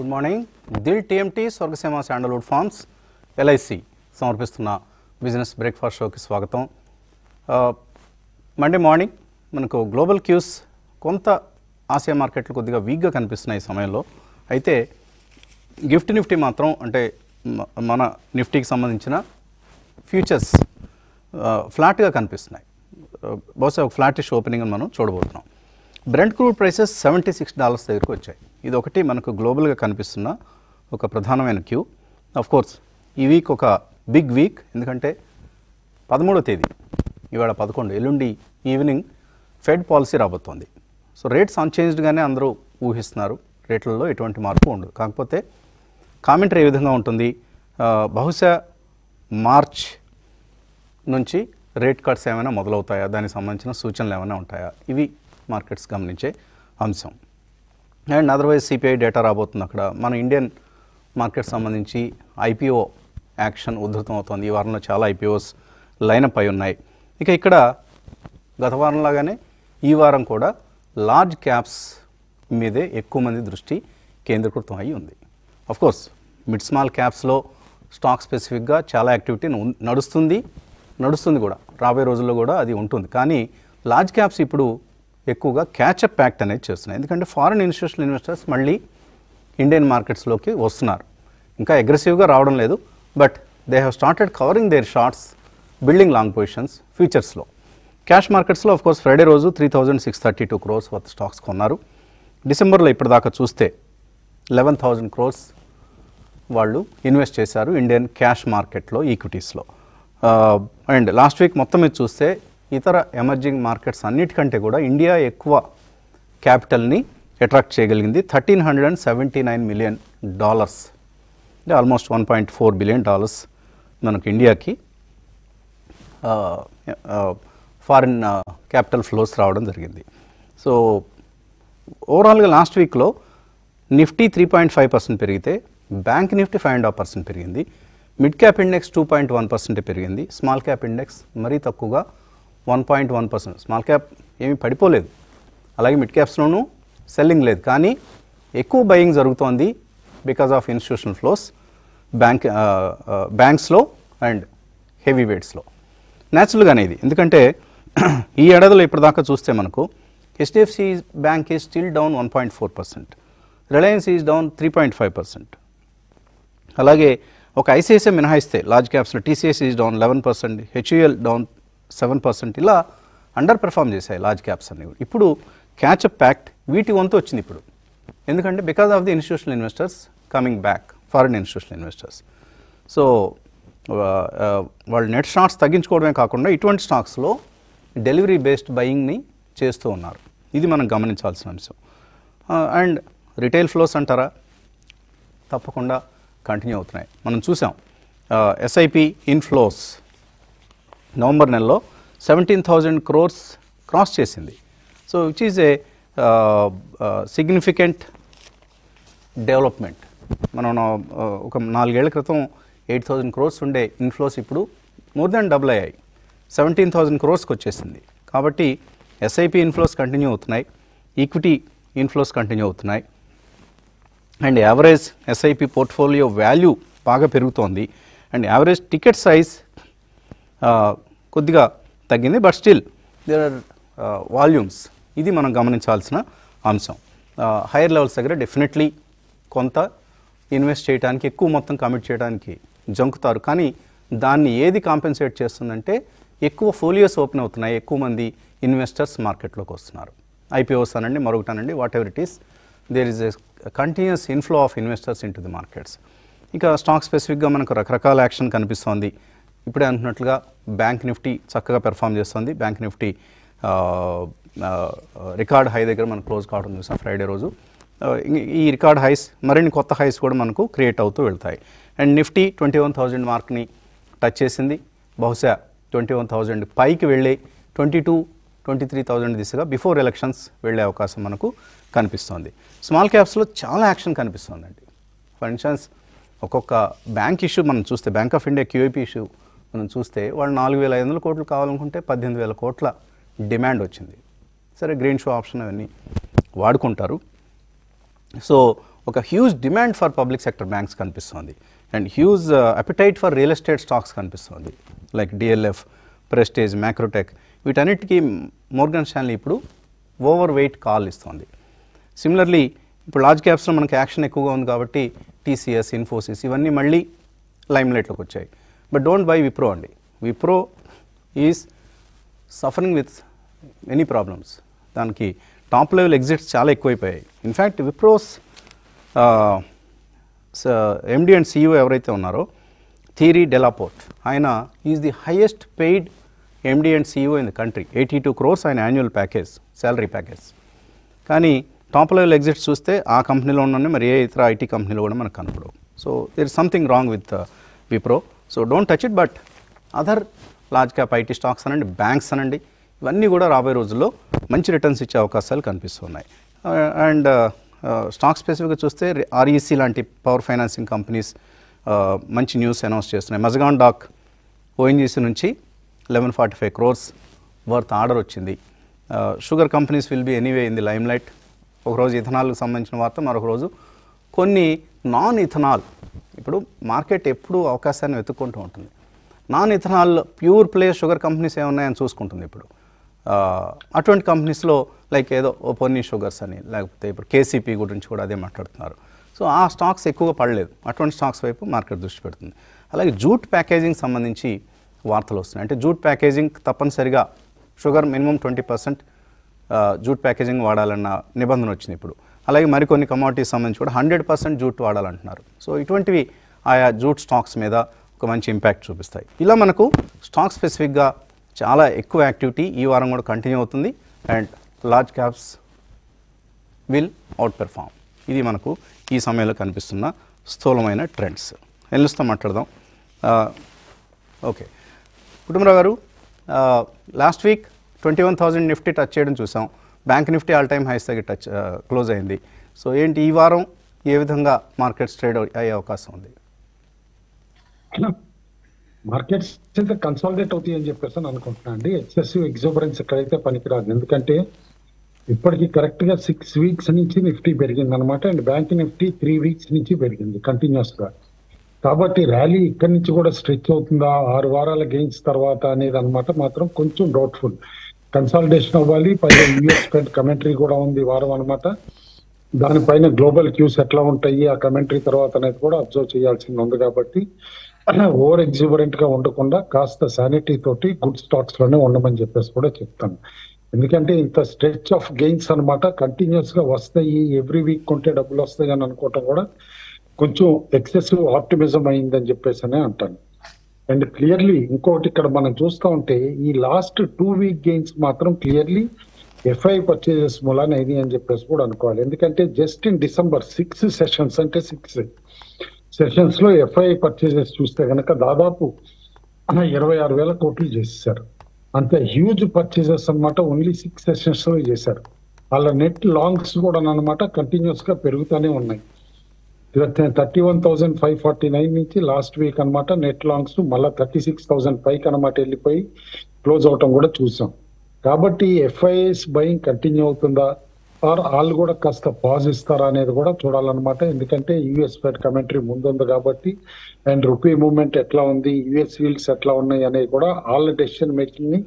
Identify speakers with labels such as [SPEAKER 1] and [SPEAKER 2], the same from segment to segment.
[SPEAKER 1] Good morning Dil TMT Swargaseema sandalwood farms LIC సమర్పిస్తున్న business breakfast షోకి స్వాగతం. Monday morning మనకు గ్లోబల్ క్యూస్ కొంత ఆసియా మార్కెట్లు కొద్దిగా వీక్గా కనిపిస్తున్నాయి ఈ సమయంలో. అయితే గిఫ్ట్ నిఫ్టీ మాత్రం అంటే మన నిఫ్టీకి సంబంధించిన ఫ్యూచర్స్ ఫ్లాట్గా కనిపిస్తున్నాయి. బహుశా ఒక ఫ్లాటిష్ ఓపెనింగ్ అని మనం చూడబోతున్నాం. Brent crude prices seventy six dollars దగ్గరకు వచ్చాయి. ఇది ఒకటి మనకు గ్లోబల్గా కనిపిస్తున్న ఒక ప్రధానమైన క్యూ. అఫ్ కోర్స్ ఈ వీక్ ఒక బిగ్ వీక్ ఎందుకంటే పదమూడో తేదీ ఇవాళ పదకొండు ఎల్లుండి ఈవినింగ్ ఫెడ్ పాలసీ రాబోతోంది. సో రేట్స్ అన్చేంజ్డ్గానే అందరూ ఊహిస్తున్నారు. రేట్లలో ఎటువంటి మార్పు ఉండదు. కాకపోతే కామెంటరీ ఏ విధంగా ఉంటుంది? బహుశా మార్చ్ నుంచి రేట్ కట్స్ ఏమైనా మొదలవుతాయా? దానికి సంబంధించిన సూచనలు ఏమైనా ఉంటాయా? ఇవి మార్కెట్స్ గమనించే అంశం. అండ్ అదర్వైజ్ సిపిఐ డేటా రాబోతుంది అక్కడ. మన ఇండియన్ మార్కెట్ సంబంధించి ఐపీఓ యాక్షన్ ఉధృతం అవుతుంది ఈ వారంలో చాలా ఐపీఓస్ లైనప్ అయి ఉన్నాయి. ఇక ఇక్కడ గత వారంలాగానే ఈ వారం కూడా లార్జ్ క్యాప్స్ మీదే ఎక్కువ మంది దృష్టి కేంద్రీకృతం అయి ఉంది. కోర్స్ మిడ్ స్మాల్ క్యాప్స్లో స్టాక్ స్పెసిఫిక్గా చాలా యాక్టివిటీ నడుస్తుంది. నడుస్తుంది కూడా. రాబోయే రోజుల్లో కూడా అది ఉంటుంది. కానీ లార్జ్ క్యాప్స్ ఇప్పుడు ఎక్కువగా క్యాచప్ యాక్ట్ అనేది చేస్తున్నాయి. ఎందుకంటే ఫారిన్ ఇన్స్టిట్యూషనల్ ఇన్వెస్టర్స్ మళ్ళీ ఇండియన్ మార్కెట్స్లోకి వస్తున్నారు. ఇంకా అగ్రెసివ్గా రావడం లేదు. But they have started covering their shorts building long positions ఫ్యూచర్స్లో cash మార్కెట్స్లో ఆఫ్ కోర్స్ ఫ్రైడే రోజు three thousand six thirty two crores worth stocks కొన్నారు. డిసెంబర్లో ఇప్పటిదాకా చూస్తే లెవెన్ థౌజండ్ క్రోర్స్ వాళ్ళు ఇన్వెస్ట్ చేశారు ఇండియన్ క్యాష్ మార్కెట్లో ఈక్విటీస్లో అండ్ లాస్ట్ వీక్ మొత్తం మీద చూస్తే ఇతర ఎమర్జింగ్ మార్కెట్స్ అన్నిటికంటే కూడా ఇండియా ఎక్కువ క్యాపిటల్ని అట్రాక్ట్ చేయగలిగింది. Thirteen hundred and seventy nine million dollars. అంటే almost one point four billion dollars మనకు ఇండియాకి ఫారిన్ క్యాపిటల్ ఫ్లోస్ రావడం జరిగింది. సో ఓవరాల్గా లాస్ట్ వీక్లో Nifty three point five percent పెరిగితే bank Nifty five and half percent పెరిగింది. Mid cap index two point one percent పెరిగింది. స్మాల్ క్యాప్ ఇండెక్స్ మరీ తక్కువగా one point one percent. Small cap ఏమీ పడిపోలేదు. అలాగే మిడ్ క్యాప్స్లోనూ సెల్లింగ్ లేదు. కానీ ఎక్కువ బయింగ్ జరుగుతోంది because of institutional flows bank బ్యాంక్స్లో and heavy వెయిట్స్లో. న్యాచురల్గానే ఇది. ఎందుకంటే ఈ ఏడాదిలో ఇప్పటిదాకా చూస్తే మనకు HDFC bank is still down one point four percent. Reliance is down three point five percent. అలాగే ఒక ఐసిఐసిఐ మినహాయిస్తే large క్యాప్స్లో TCS is down eleven percent HUL down seven percent ఇలా అండర్ పెర్ఫామ్ చేశాయి లార్జ్ క్యాప్స్ అన్ని ఇప్పుడు catch up ప్యాక్ట్ వీటి వంతు వచ్చింది ఇప్పుడు. ఎందుకంటే because of the institutional investors coming back foreign institutional investors so వాళ్ళు నెట్ స్టాక్స్ తగ్గించుకోవడమే కాకుండా ఇటువంటి స్టాక్స్లో డెలివరీ బేస్డ్ బయింగ్ని చేస్తూ ఉన్నారు. ఇది మనం గమనించాల్సిన అంశం. అండ్ రిటైల్ ఫ్లోస్ అంటారా? తప్పకుండా కంటిన్యూ అవుతున్నాయి. మనం చూసాం. Uh, ఎస్ఐపి ఇన్ఫ్లోస్ నవంబర్ నెలలో సెవెంటీన్ థౌజండ్ క్రోర్స్ క్రాస్ చేసింది. So which is a significant development మనం uh, ఒక నాలుగేళ్ళ క్రితం ఎయిట్ థౌజండ్ క్రోర్స్ ఉండే ఇన్ఫ్లోస్ ఇప్పుడు మోర్ దాన్ డబుల్ అయ్యాయి. సెవెంటీన్ థౌజండ్ క్రోర్స్కి వచ్చేసింది. కాబట్టి ఎస్ఐపి ఇన్ఫ్లోస్ కంటిన్యూ అవుతున్నాయి. ఈక్విటీ ఇన్ఫ్లోస్ కంటిన్యూ అవుతున్నాయి. And average SIP portfolio value బాగా పెరుగుతోంది. అండ్ యావరేజ్ టికెట్ సైజ్ కొద్దిగా తగ్గింది but still there are volumes ఇది మనం గమనించాల్సిన అంశం. హైయర్ లెవెల్స్ దగ్గర డెఫినెట్లీ కొంత ఇన్వెస్ట్ చేయడానికి ఎక్కువ మొత్తం కమిట్ చేయడానికి జంకుతారు. కానీ దాన్ని ఏది కాంపెన్సేట్ చేస్తుందంటే ఎక్కువ ఫోలియోస్ ఓపెన్ అవుతున్నాయి ఎక్కువ మంది ఇన్వెస్టర్స్ మార్కెట్లోకి వస్తున్నారు. ఐపీఓస్ అనండి మరొకటనండి whatever it is there is a continuous inflow of investors into the markets ఇంకా స్టాక్ స్పెసిఫిక్గా మనకు రకరకాల యాక్షన్ కనిపిస్తోంది. ఇప్పుడే అంటున్నట్లుగా బ్యాంక్ నిఫ్టీ చక్కగా పెర్ఫామ్ చేస్తుంది. బ్యాంక్ నిఫ్టీ రికార్డ్ హై దగ్గర మనం క్లోజ్ కావడం చూసాం ఫ్రైడే రోజు. ఈ రికార్డ్ హైస్ మరిన్ని కొత్త హైస్ కూడా మనకు క్రియేట్ అవుతూ వెళ్తాయి. And Nifty twenty one thousand మార్క్ని touch చేసింది. బహుశా ట్వంటీ వన్ థౌజండ్ పైకి వెళ్ళి twenty two twenty three thousand దిశగా బిఫోర్ ఎలక్షన్స్ వెళ్ళే అవకాశం మనకు కనిపిస్తోంది. స్మాల్ క్యాప్స్లో చాలా యాక్షన్ కనిపిస్తోందండి. ఫర్ ఇన్స్టాన్స్ ఒక్కొక్క బ్యాంక్ ఇష్యూ మనం చూస్తే bank of India QIP issue మనం చూస్తే వాళ్ళు నాలుగు వేల ఐదు వందల కోట్లు కావాలనుకుంటే పద్దెనిమిది వేల కోట్ల డిమాండ్ వచ్చింది. సరే గ్రీన్ షో ఆప్షన్ అవన్నీ వాడుకుంటారు. సో ఒక huge demand for public sector banks కనిపిస్తుంది. And huge appetite for real estate stocks కనిపిస్తుంది. లైక్ డిఎల్ఎఫ్ ప్రెస్టేజ్ మ్యాక్రోటెక్ వీటన్నిటికీ మోర్గన్ స్టాన్లీ ఇప్పుడు ఓవర్ వెయిట్ కాల్ ఇస్తుంది. సిమిలర్లీ ఇప్పుడు లార్జ్ క్యాప్స్లో మనకి యాక్షన్ ఎక్కువగా ఉంది కాబట్టి టీసీఎస్ ఇన్ఫోసిస్ ఇవన్నీ మళ్ళీ లైమ్లైట్లోకి వచ్చాయి. బట్ డోంట్ బై విప్రో అండి Wipro is suffering with any problems దానికి టాప్ లెవెల్ ఎగ్జిట్స్ చాలా ఎక్కువైపోయాయి. In fact Wipro's MD and CEO ఎవరైతే ఉన్నారో థీరీ డెలాపోర్ట్ ఆయన is the highest paid MD and CEO in the country eighty two crores ఆయన annual package salary package కానీ top level exits చూస్తే ఆ కంపెనీలో ఉన్న మరి ఏ ఇతర ఐటీ కంపెనీలో కూడా మనకు కనపడవు. So there is something wrong with Wipro so don't touch it but other large cap IT stocks అనండి బ్యాంక్స్ అనండి ఇవన్నీ కూడా రాబోయే రోజుల్లో మంచి రిటర్న్స్ ఇచ్చే అవకాశాలు కనిపిస్తున్నాయి. అండ్ స్టాక్ స్పెసిఫిక్గా చూస్తే ఆర్ఈసీ లాంటి పవర్ ఫైనాన్సింగ్ కంపెనీస్ మంచి న్యూస్ అనౌన్స్ చేస్తున్నాయి. మజగాన్ డాక్ ఓఎన్జీసీ నుంచి eleven forty five crores worth order వచ్చింది. Sugar companies will be anyway in the limelight ఒకరోజు ఇథనాల్కి సంబంధించిన వార్త మరొక రోజు కొన్ని నాన్ ఇథనాల్ ఇప్పుడు మార్కెట్ ఎప్పుడూ అవకాశాన్ని వెతుక్కుంటూ ఉంటుంది. Non ethanol pure play sugar companies ఏమున్నాయని చూసుకుంటుంది ఇప్పుడు. అటువంటి కంపెనీస్లో లైక్ ఏదో ఓ షుగర్స్ అని లేకపోతే ఇప్పుడు కేసీపీ గురించి కూడా అదే మాట్లాడుతున్నారు. సో ఆ స్టాక్స్ ఎక్కువగా పడలేదు. అటువంటి స్టాక్స్ వైపు మార్కెట్ దృష్టి పెడుతుంది. అలాగే జూట్ ప్యాకేజింగ్ సంబంధించి వార్తలు వస్తున్నాయి. అంటే జూట్ ప్యాకేజింగ్ తప్పనిసరిగా sugar minimum twenty percent jute packaging వాడాలన్న నిబంధన వచ్చింది ఇప్పుడు. అలాగే మరికొన్ని కమోడిటీస్ సంబంధించి కూడా హండ్రెడ్ పర్సెంట్ జూట్ వాడాలంటున్నారు. సో ఇటువంటివి ఆయా జూట్ స్టాక్స్ మీద ఒక మంచి ఇంపాక్ట్ చూపిస్తాయి. ఇలా మనకు స్టాక్ స్పెసిఫిక్గా చాలా ఎక్కువ యాక్టివిటీ ఈ వారం కూడా కంటిన్యూ అవుతుంది and large caps will outperform ఇది మనకు ఈ సమయంలో కనిపిస్తున్న స్థూలమైన ట్రెండ్స్ ఎల్లుస్తో మాట్లాడదాం. ఓకే. కుటుంబరావు గారు last week twenty one thousand Nifty touch చేయడం చూసాం. Bank Nifty all time highs దగ్గర టచ్ క్లోజ్ అయింది. సో ఏంటి ఈ వారం ఏ విధంగా మార్కెట్స్ ట్రేడ్ అయ్యే అవకాశం ఉంది?
[SPEAKER 2] మార్కెట్స్ కన్సాలిడేట్ అవుతాయి అని చెప్పేసి అని అనుకుంటున్నా అండి. ఎక్సెసివ్ ఎగ్జోబరెన్స్ ఎక్కడైతే పనికిరాదు. ఎందుకంటే ఇప్పటికి కరెక్ట్గా సిక్స్ వీక్స్ నుంచి నిఫ్టీ పెరిగింది అనమాట and bank Nifty three weeks నుంచి పెరిగింది కంటిన్యూస్గా కాబట్టి ర్యాలీ ఇక్కడి నుంచి కూడా స్ట్రెచ్ అవుతుందా? ఆరు వారాల గెయిన్స్ తర్వాత అనేది అనమాట మాత్రం కొంచెం డౌట్ఫుల్. కన్సాలిడేషన్ అవ్వాలి. పైగా యూఎస్ కమెంటరీ కూడా ఉంది వారం అనమాట దానిపైన గ్లోబల్ క్యూస్ ఎట్లా ఉంటాయి ఆ కమెంటరీ తర్వాత అనేది కూడా అబ్జర్వ్ చేయాల్సింది ఉంది కాబట్టి ఓవర్ ఎగ్జిబరెంట్గా ఉండకుండా కాస్త శానిటీ తోటి గుడ్ స్టాక్స్లోనే ఉండమని చెప్పేసి కూడా చెప్తాను. ఎందుకంటే ఇంత స్ట్రెచ్ ఆఫ్ గెయిన్స్ అనమాట కంటిన్యూస్గా వస్తాయి. ఎవ్రీ వీక్ కొంటే డబ్బులు వస్తాయి అని అనుకోవటం కూడా కొంచెం ఎక్సెసివ్ ఆప్టిమిజం అయిందని చెప్పేసి అనే అంటాను. అండ్ క్లియర్లీ ఇంకోటి ఇక్కడ మనం చూస్తూ ఉంటే ఈ లాస్ట్ టూ వీక్ గెయిన్స్ మాత్రం క్లియర్లీ ఎఫ్ఐ పర్చేజెస్ మూలాన ఇది అని చెప్పేసి కూడా అనుకోవాలి. ఎందుకంటే just in December six sessions అంటే సిక్స్ సెషన్స్లో ఎఫ్ఐ పర్చేజెస్ చూస్తే కనుక దాదాపు ఇరవై ఆరు వేల కోట్లు చేశారు అంత హ్యూజ్ పర్చేజెస్ అన్నమాట ఓన్లీ సిక్స్ సెషన్స్లో చేశారు. వాళ్ళ నెట్ లాంగ్స్ కూడా అనమాట కంటిన్యూస్గా పెరుగుతూనే ఉన్నాయి. Thirty one thousand five forty nine నుంచి లాస్ట్ వీక్ అన్నమాట నెట్ లాంగ్స్ మళ్ళీ థర్టీ సిక్స్ థౌసండ్ పైకి అనమాట వెళ్ళిపోయి క్లోజ్ అవటం కూడా చూసాం. కాబట్టి ఎఫ్ఐఎస్ బయింగ్ కంటిన్యూ అవుతుందా? ఆర్ వాళ్ళు కూడా కాస్త పాజ్ ఇస్తారా అనేది కూడా చూడాలన్నమాట. ఎందుకంటే యుఎస్ ఫెడ్ కమెంటరీ ముందుంది కాబట్టి అండ్ రూపీ మూవ్మెంట్ ఎట్లా ఉంది? యుఎస్ వీల్స్ ఎట్లా ఉన్నాయి అనేది కూడా వాళ్ళ డెసిషన్ మేకింగ్ని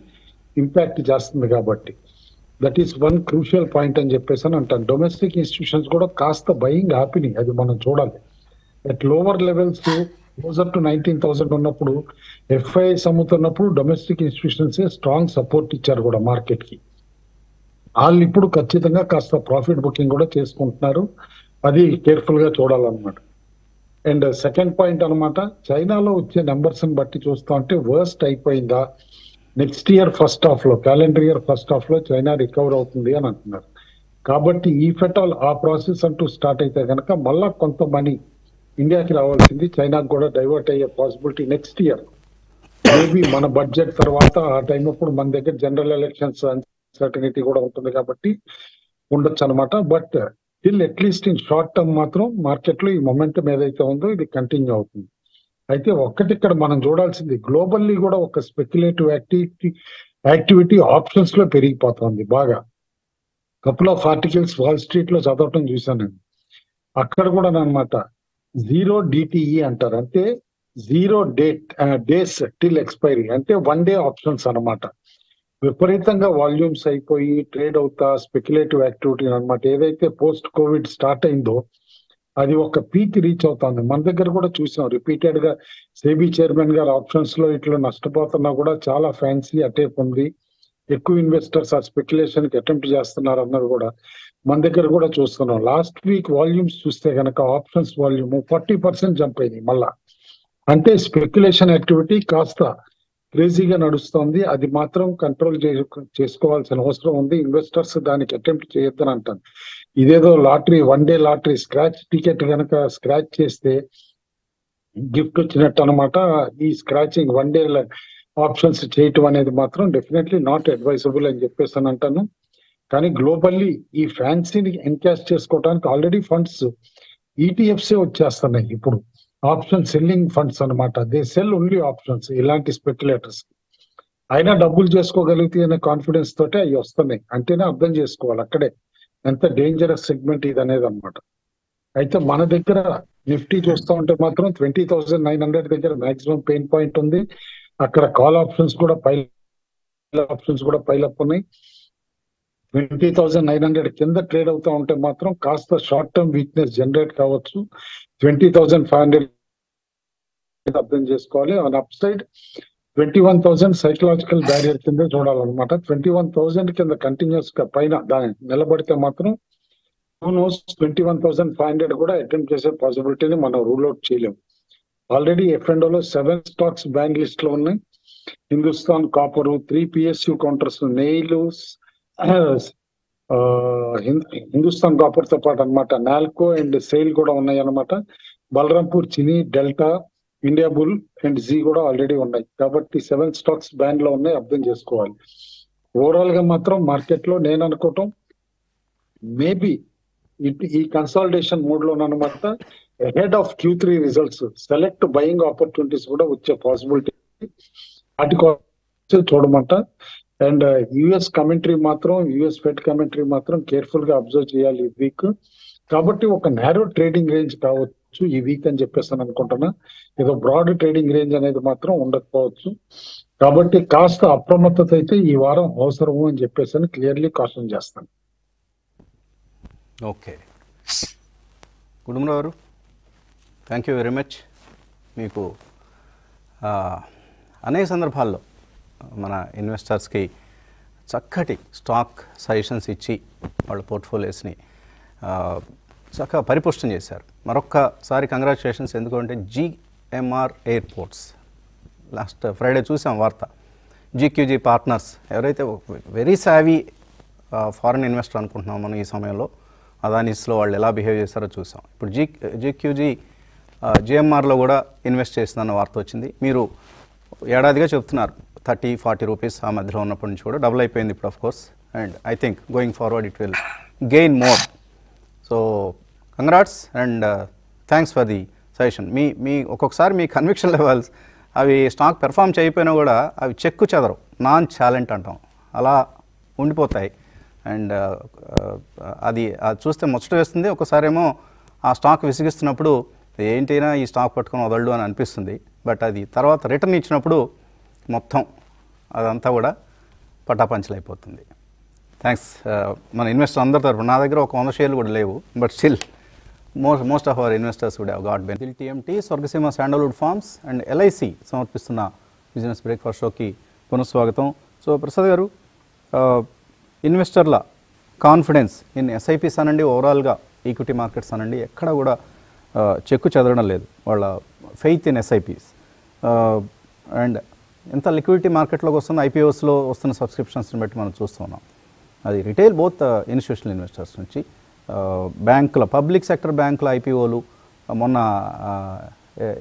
[SPEAKER 2] ఇంపాక్ట్ చేస్తుంది కాబట్టి. That is one crucial point అని చెప్పేసి అని అంటాను డొమెస్టిక్ ఇన్స్టిట్యూషన్స్ కూడా కాస్త బయింగ్ హ్యాపీనింగ్ అది మనం చూడాలి. At lower levels closer to nineteen thousand ఉన్నప్పుడు ఎఫ్ఐఎస్ అమ్ముతున్నప్పుడు డొమెస్టిక్ ఇన్స్టిట్యూషన్స్ స్ట్రాంగ్ సపోర్ట్ ఇచ్చారు కూడా మార్కెట్కి. వాళ్ళు ఇప్పుడు ఖచ్చితంగా కాస్త ప్రాఫిట్ బుకింగ్ కూడా చేసుకుంటున్నారు. అది కేర్ఫుల్గా చూడాలన్నమాట. అండ్ సెకండ్ పాయింట్ అనమాట చైనాలో వచ్చే నెంబర్స్ని బట్టి చూస్తా ఉంటే వర్స్ట్ అయిపోయిందా? నెక్స్ట్ ఇయర్ ఫస్ట్ హాఫ్లో క్యాలెండర్ ఇయర్ ఫస్ట్ హాఫ్లో చైనా రికవర్ అవుతుంది అని అంటున్నారు. కాబట్టి ఈ ఫెటాల్ ఆ ప్రాసెస్ అంటూ స్టార్ట్ అయితే కనుక మళ్ళా కొంత మనీ ఇండియాకి రావాల్సింది. చైనాకి కూడా డైవర్ట్ అయ్యే పాసిబిలిటీ నెక్స్ట్ ఇయర్ మేబీ మన బడ్జెట్ తర్వాత ఆ టైం అప్పుడు మన దగ్గర జనరల్ ఎలక్షన్స్ అన్సర్టనిటీ కూడా ఉంటుంది కాబట్టి ఉండొచ్చు అనమాట but still at least in short term మాత్రం మార్కెట్లో ఈ మొమెంటం ఏదైతే ఉందో ఇది కంటిన్యూ అవుతుంది. అయితే ఒక్కటి ఇక్కడ మనం చూడాల్సింది గ్లోబల్లీ కూడా ఒక స్పెక్యులేటివ్ యాక్టివిటీ యాక్టివిటీ ఆప్షన్స్లో పెరిగిపోతుంది బాగా. కపుల్ ఆఫ్ ఆర్టికల్స్ వాల్ స్ట్రీట్లో చదవటం చూశాను నేను. అక్కడ కూడా అనమాట జీరో డిటిఈ అంటారు. అంటే zero date days till expiry అంటే వన్ డే ఆప్షన్స్ అన్నమాట. విపరీతంగా వాల్యూమ్స్ అయిపోయి ట్రేడ్ అవుతా స్పెక్యులేటివ్ యాక్టివిటీ అన్నమాట. ఏదైతే పోస్ట్ కోవిడ్ స్టార్ట్ అయిందో అది ఒక పీక్ రీచ్ అవుతుంది. మన దగ్గర కూడా చూసాం. రిపీటెడ్గా సేబీ చైర్మన్ గారు ఆప్షన్స్లో ఇట్లా నష్టపోతున్నా కూడా చాలా ఫ్యాన్సీ అటేప్ ఉంది. ఎక్కువ ఇన్వెస్టర్స్ ఆ స్పెక్యులేషన్కి అటెంప్ట్ చేస్తున్నారు అన్నారు కూడా. మన దగ్గర కూడా చూస్తున్నాం. లాస్ట్ వీక్ వాల్యూమ్స్ చూస్తే గనక options volume forty percent jump అయింది మళ్ళా. అంటే స్పెక్యులేషన్ యాక్టివిటీ కాస్త క్రేజీగా నడుస్తోంది. అది మాత్రం కంట్రోల్ చేసుకోవాల్సిన అవసరం ఉంది. ఇన్వెస్టర్స్ దానికి అటెంప్ట్ చేయొద్దని అంటాను ఇదేదో lottery one day lottery scratch ticket కనుక స్క్రాచ్ చేస్తే గిఫ్ట్ వచ్చినట్టు అనమాట ఈ స్క్రాచింగ్ వన్ డే ఆప్షన్స్ చేయటం అనేది మాత్రం డెఫినెట్లీ నాట్ అడ్వైజబుల్ అని చెప్పేసి అని అంటాను. కానీ గ్లోబల్లీ ఈ ఫ్యాన్సీని ఎన్కాష్ చేసుకోవడానికి ఆల్రెడీ ఫండ్స్ ఈటీఎఫ్సే వచ్చేస్తున్నాయి ఇప్పుడు. ఆప్షన్ సెల్లింగ్ ఫండ్స్ అన్నమాట. దే సెల్ ఓన్లీ ఆప్షన్స్ ఇలాంటి స్పెక్యులేటర్స్. అయినా డబ్బులు చేసుకోగలిగితే అనే కాన్ఫిడెన్స్ తోటే అవి వస్తున్నాయి. అంటేనే అర్థం చేసుకోవాలి అక్కడే. ఎంత డేంజరస్ సెగ్మెంట్ ఇది అనేది అనమాట అయితే మన దగ్గర నిఫ్టీ చూస్తూ ఉంటే మాత్రం ట్వంటీ థౌసండ్ నైన్ హండ్రెడ్ దగ్గర మాక్సిమం పెయిన్ పాయింట్ ఉంది. అక్కడ కాల్ ఆప్షన్స్ కూడా పైల్ ఆప్షన్స్ కూడా పైలప్ ఉన్నాయి. ట్వంటీ థౌసండ్ నైన్ హండ్రెడ్ కింద ట్రేడ్ అవుతా ఉంటే మాత్రం కాస్త షార్ట్ టర్మ్ వీక్నెస్ జనరేట్ కావచ్చు. ట్వంటీ థౌసండ్ ఫైవ్ హండ్రెడ్ అర్థం చేసుకోవాలి. On upside twenty one thousand psychological barrier కింద చూడాలన్నమాట. ట్వంటీ వన్ థౌసండ్ కింద కంటిన్యూస్గా పైన దాని నిలబడితే మాత్రం nose twenty one thousand five hundred కూడా అటెంప్ట్ చేసే పాసిబిలిటీని మనం రూల్ అవుట్ చేయలేము. ఆల్రెడీ ఎఫ్ అండ్లో సెవెన్ స్టాక్స్ బ్యాంక్ లిస్ట్లో ఉన్నాయి. Hindustan copper three PSU counters నెయిలు Hindustan కాపర్తో పాటు అనమాట నాల్కో అండ్ సెయిల్ కూడా ఉన్నాయి అనమాట Balrampur Chini Delta Indiabulls and Zee కూడా ఆల్రెడీ ఉన్నాయి. కాబట్టి సెవెన్ స్టాక్స్ బ్యాన్లో ఉన్నాయి అర్థం చేసుకోవాలి. ఓవరాల్గా మాత్రం మార్కెట్లో నేను అనుకోవటం మేబీ ఈ కన్సాలిడేషన్ మోడ్లో అనమాట head of Q three results select buying opportunities కూడా వచ్చే పాసిబిలిటీ వాటి కోసం చూడమంట. అండ్ యుఎస్ కమెంటరీ మాత్రం యుఎస్ ఫెడ్ కమెంటరీ మాత్రం కేర్ఫుల్గా అబ్జర్వ్ చేయాలి ఈ వీక్ కాబట్టి ఒక నేరో ట్రేడింగ్ రేంజ్ కావచ్చు. ఈ వీక్ అని చెప్పేసి అనుకుంటున్నా. ఏదో బ్రాడ్ ట్రేడింగ్ రేంజ్ అనేది మాత్రం ఉండకపోవచ్చు. కాబట్టి కాస్త అప్రమత్తత అయితే ఈ వారం అవసరము అని చెప్పేసి అని క్లియర్లీ కాషన్ చేస్తాను.
[SPEAKER 1] ఓకే. కుటుంబరావు గారు థ్యాంక్ యూ వెరీ మచ్ మీకు అనేక సందర్భాల్లో మన ఇన్వెస్టర్స్కి చక్కటి స్టాక్ సజెషన్స్ ఇచ్చి వాళ్ళ పోర్ట్ఫోలియోస్ని చక్కగా పరిపుష్టం చేశారు. మరొక్కసారి కంగ్రాచులేషన్స్ ఎందుకంటే జిఎంఆర్ ఎయిర్పోర్ట్స్ లాస్ట్ ఫ్రైడే చూసాం వార్త. జీక్యూజీ పార్ట్నర్స్ ఎవరైతే వెరీ సావీ ఫారిన్ ఇన్వెస్టర్ అనుకుంటున్నాం మనం ఈ సమయంలో అదానీస్లో వాళ్ళు ఎలా బిహేవ్ చేస్తారో చూసాం. ఇప్పుడు జీ జీక్యూజీ జిఎంఆర్లో కూడా ఇన్వెస్ట్ చేసిందన్న వార్త వచ్చింది. మీరు ఏడాదిగా చెప్తున్నారు థర్టీ ఫార్టీ రూపీస్ ఆ మధ్యలో ఉన్నప్పటి నుంచి కూడా డబుల్ అయిపోయింది ఇప్పుడు of course and I think going forward it will gain more so congrats and thanks for the suggestion మీ మీ ఒక్కొక్కసారి మీ కన్విక్షన్ లెవెల్స్ అవి స్టాక్ పెర్ఫామ్ చేయకపోయినా కూడా అవి చెక్కు చెదరు నాన్ ఛాలెంట్ అంటాం. అలా ఉండిపోతాయి. అండ్ uh, uh, అది అది చూస్తే ముచ్చట వేస్తుంది. ఒకసారేమో ఆ స్టాక్ విసిగిస్తున్నప్పుడు ఏంటైనా ఈ స్టాక్ పట్టుకొని వదలడు అని అనిపిస్తుంది. బట్ అది తర్వాత రిటర్న్ ఇచ్చినప్పుడు మొత్తం అదంతా కూడా పటాపంచలైపోతుంది. థ్యాంక్స్ uh, మన ఇన్వెస్టర్ అందరి తరఫున నా దగ్గర ఒక వంద షేర్లు కూడా లేవు. But still most most of our investors would have got Ben TMT Swargaseema sandalwood farms and LIC సమర్పిస్తున్న బిజినెస్ బ్రేక్ఫాస్ట్ షోకి పునఃస్వాగతం. సో ప్రసాద్ గారు ఇన్వెస్టర్ల కాన్ఫిడెన్స్ ఇన్ ఎస్ఐపిస్ అనండి ఓవరాల్గా ఈక్విటీ మార్కెట్స్ అనండి ఎక్కడ కూడా చెక్కు చెదరడం లేదు. వాళ్ళ ఫెయిత్ ఇన్ ఎస్ఐపిస్ అండ్ ఎంత లిక్విడిటీ మార్కెట్లోకి వస్తుంది ఐపీఓస్లో వస్తున్న సబ్స్క్రిప్షన్స్ని బట్టి మనం చూస్తున్నాం. అది రిటైల్ బోత్ ఇన్స్టిట్యూషనల్ ఇన్వెస్టర్స్ నుంచి. బ్యాంకుల పబ్లిక్ సెక్టర్ బ్యాంకుల ఐపీఓలు మొన్న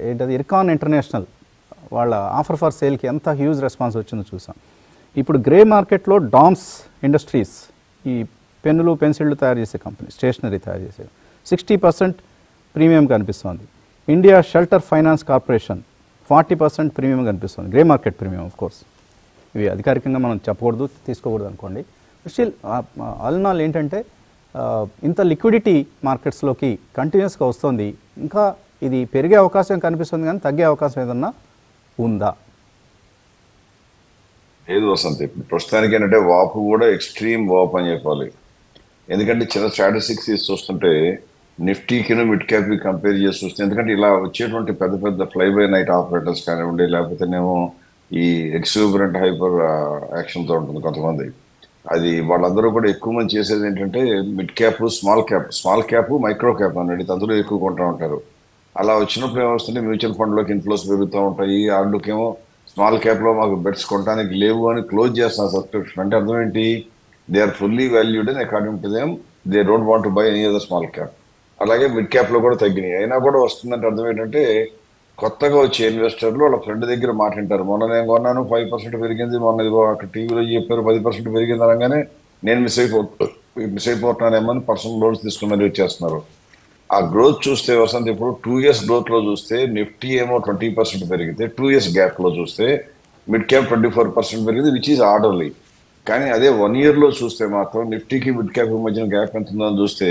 [SPEAKER 1] ఏంటది ఇర్కాన్ ఇంటర్నేషనల్ వాళ్ళ ఆఫర్ ఫర్ సేల్కి ఎంత హ్యూజ్ రెస్పాన్స్ వచ్చిందో చూసాం. ఇప్పుడు గ్రే మార్కెట్లో డామ్స్ ఇండస్ట్రీస్ ఈ పెన్నులు పెన్సిళ్ళు తయారు చేసే కంపెనీ స్టేషనరీ తయారు చేసే సిక్స్టీ పర్సెంట్ ప్రీమియం కనిపిస్తోంది. India shelter finance corporation forty percent premium కనిపిస్తుంది. Grey market premium of course ఇవి అధికారికంగా మనం చెప్పకూడదు తీసుకోకూడదు అనుకోండి. స్టిల్ ఆల్ ఇన్ ఆల్ ఏంటంటే ఇంత లిక్విడిటీ మార్కెట్స్లోకి కంటిన్యూస్గా వస్తుంది. ఇంకా ఇది పెరిగే అవకాశం కనిపిస్తుంది కానీ తగ్గే అవకాశం ఏదన్నా ఉందా?
[SPEAKER 3] లేదు వసంత్ ప్రస్తుతానికి ఏంటంటే వాపు కూడా ఎక్స్ట్రీమ్ వాపు అని చెప్పాలి. ఎందుకంటే చిన్న స్టాటిస్టిక్స్ తీసి చూస్తుంటే నిఫ్టీకిను మిడ్ క్యాప్కి కంపేర్ చేసి చూస్తే ఎందుకంటే ఇలా వచ్చేటువంటి పెద్ద పెద్ద ఫ్లై బై నైట్ ఆపరేటర్స్ కానివ్వండి లేకపోతేనేమో ఈ ఎక్స్యూబరెంట్ హైపర్ యాక్షన్తో ఉంటుంది కొంతమంది. అది వాళ్ళందరూ కూడా ఎక్కువ మంది చేసేది ఏంటంటే mid cap small cap small cap micro cap అనేది అందులో ఎక్కువ కొంటూ ఉంటారు. అలా వచ్చినప్పుడు ఏమొస్తుంది? మ్యూచువల్ ఫండ్లోకి ఇన్ఫ్లోస్ పెరుగుతూ ఉంటాయి. అందుకేమో స్మాల్ క్యాప్లో మాకు బెట్స్ కొనడానికి లేవు అని క్లోజ్ చేస్తున్న సబ్స్క్రిప్షన్. అంటే అర్థం ఏంటి? They are fully valued and according to them they don't want buy any other small cap. అలాగే మిడ్ క్యాప్లో కూడా తగ్గినాయి. అయినా కూడా వస్తుందంటే అర్థం ఏంటంటే కొత్తగా వచ్చే ఇన్వెస్టర్లు వాళ్ళ ఫ్రెండ్ దగ్గర మాట్లాంటారు మొన్న నేను కొన్నాను ఫైవ్ పర్సెంట్ పెరిగింది మొన్న ఇదిగో అక్కడ టీవీలో చెప్పారు పది పర్సెంట్ పెరిగింది అనగానే నేను మిస్ అయిపో మిస్ అయిపోతున్నానేమో అని పర్సనల్ లోన్స్ తీసుకుని వచ్చేస్తున్నారు. ఆ గ్రోత్ చూస్తే వసంత్ ఇప్పుడు టూ ఇయర్స్ గ్రోత్లో చూస్తే నిఫ్టీ ఏమో ట్వంటీ పర్సెంట్ పెరిగితే టూ ఇయర్స్ గ్యాప్లో చూస్తే mid cap twenty four percent పెరిగింది విచ్ ఈజ్ ఆర్డర్లీ కానీ అదే వన్ ఇయర్లో చూస్తే మాత్రం నిఫ్టీకి మిడ్ క్యాప్ మధ్యన గ్యాప్ ఎంత ఉందని చూస్తే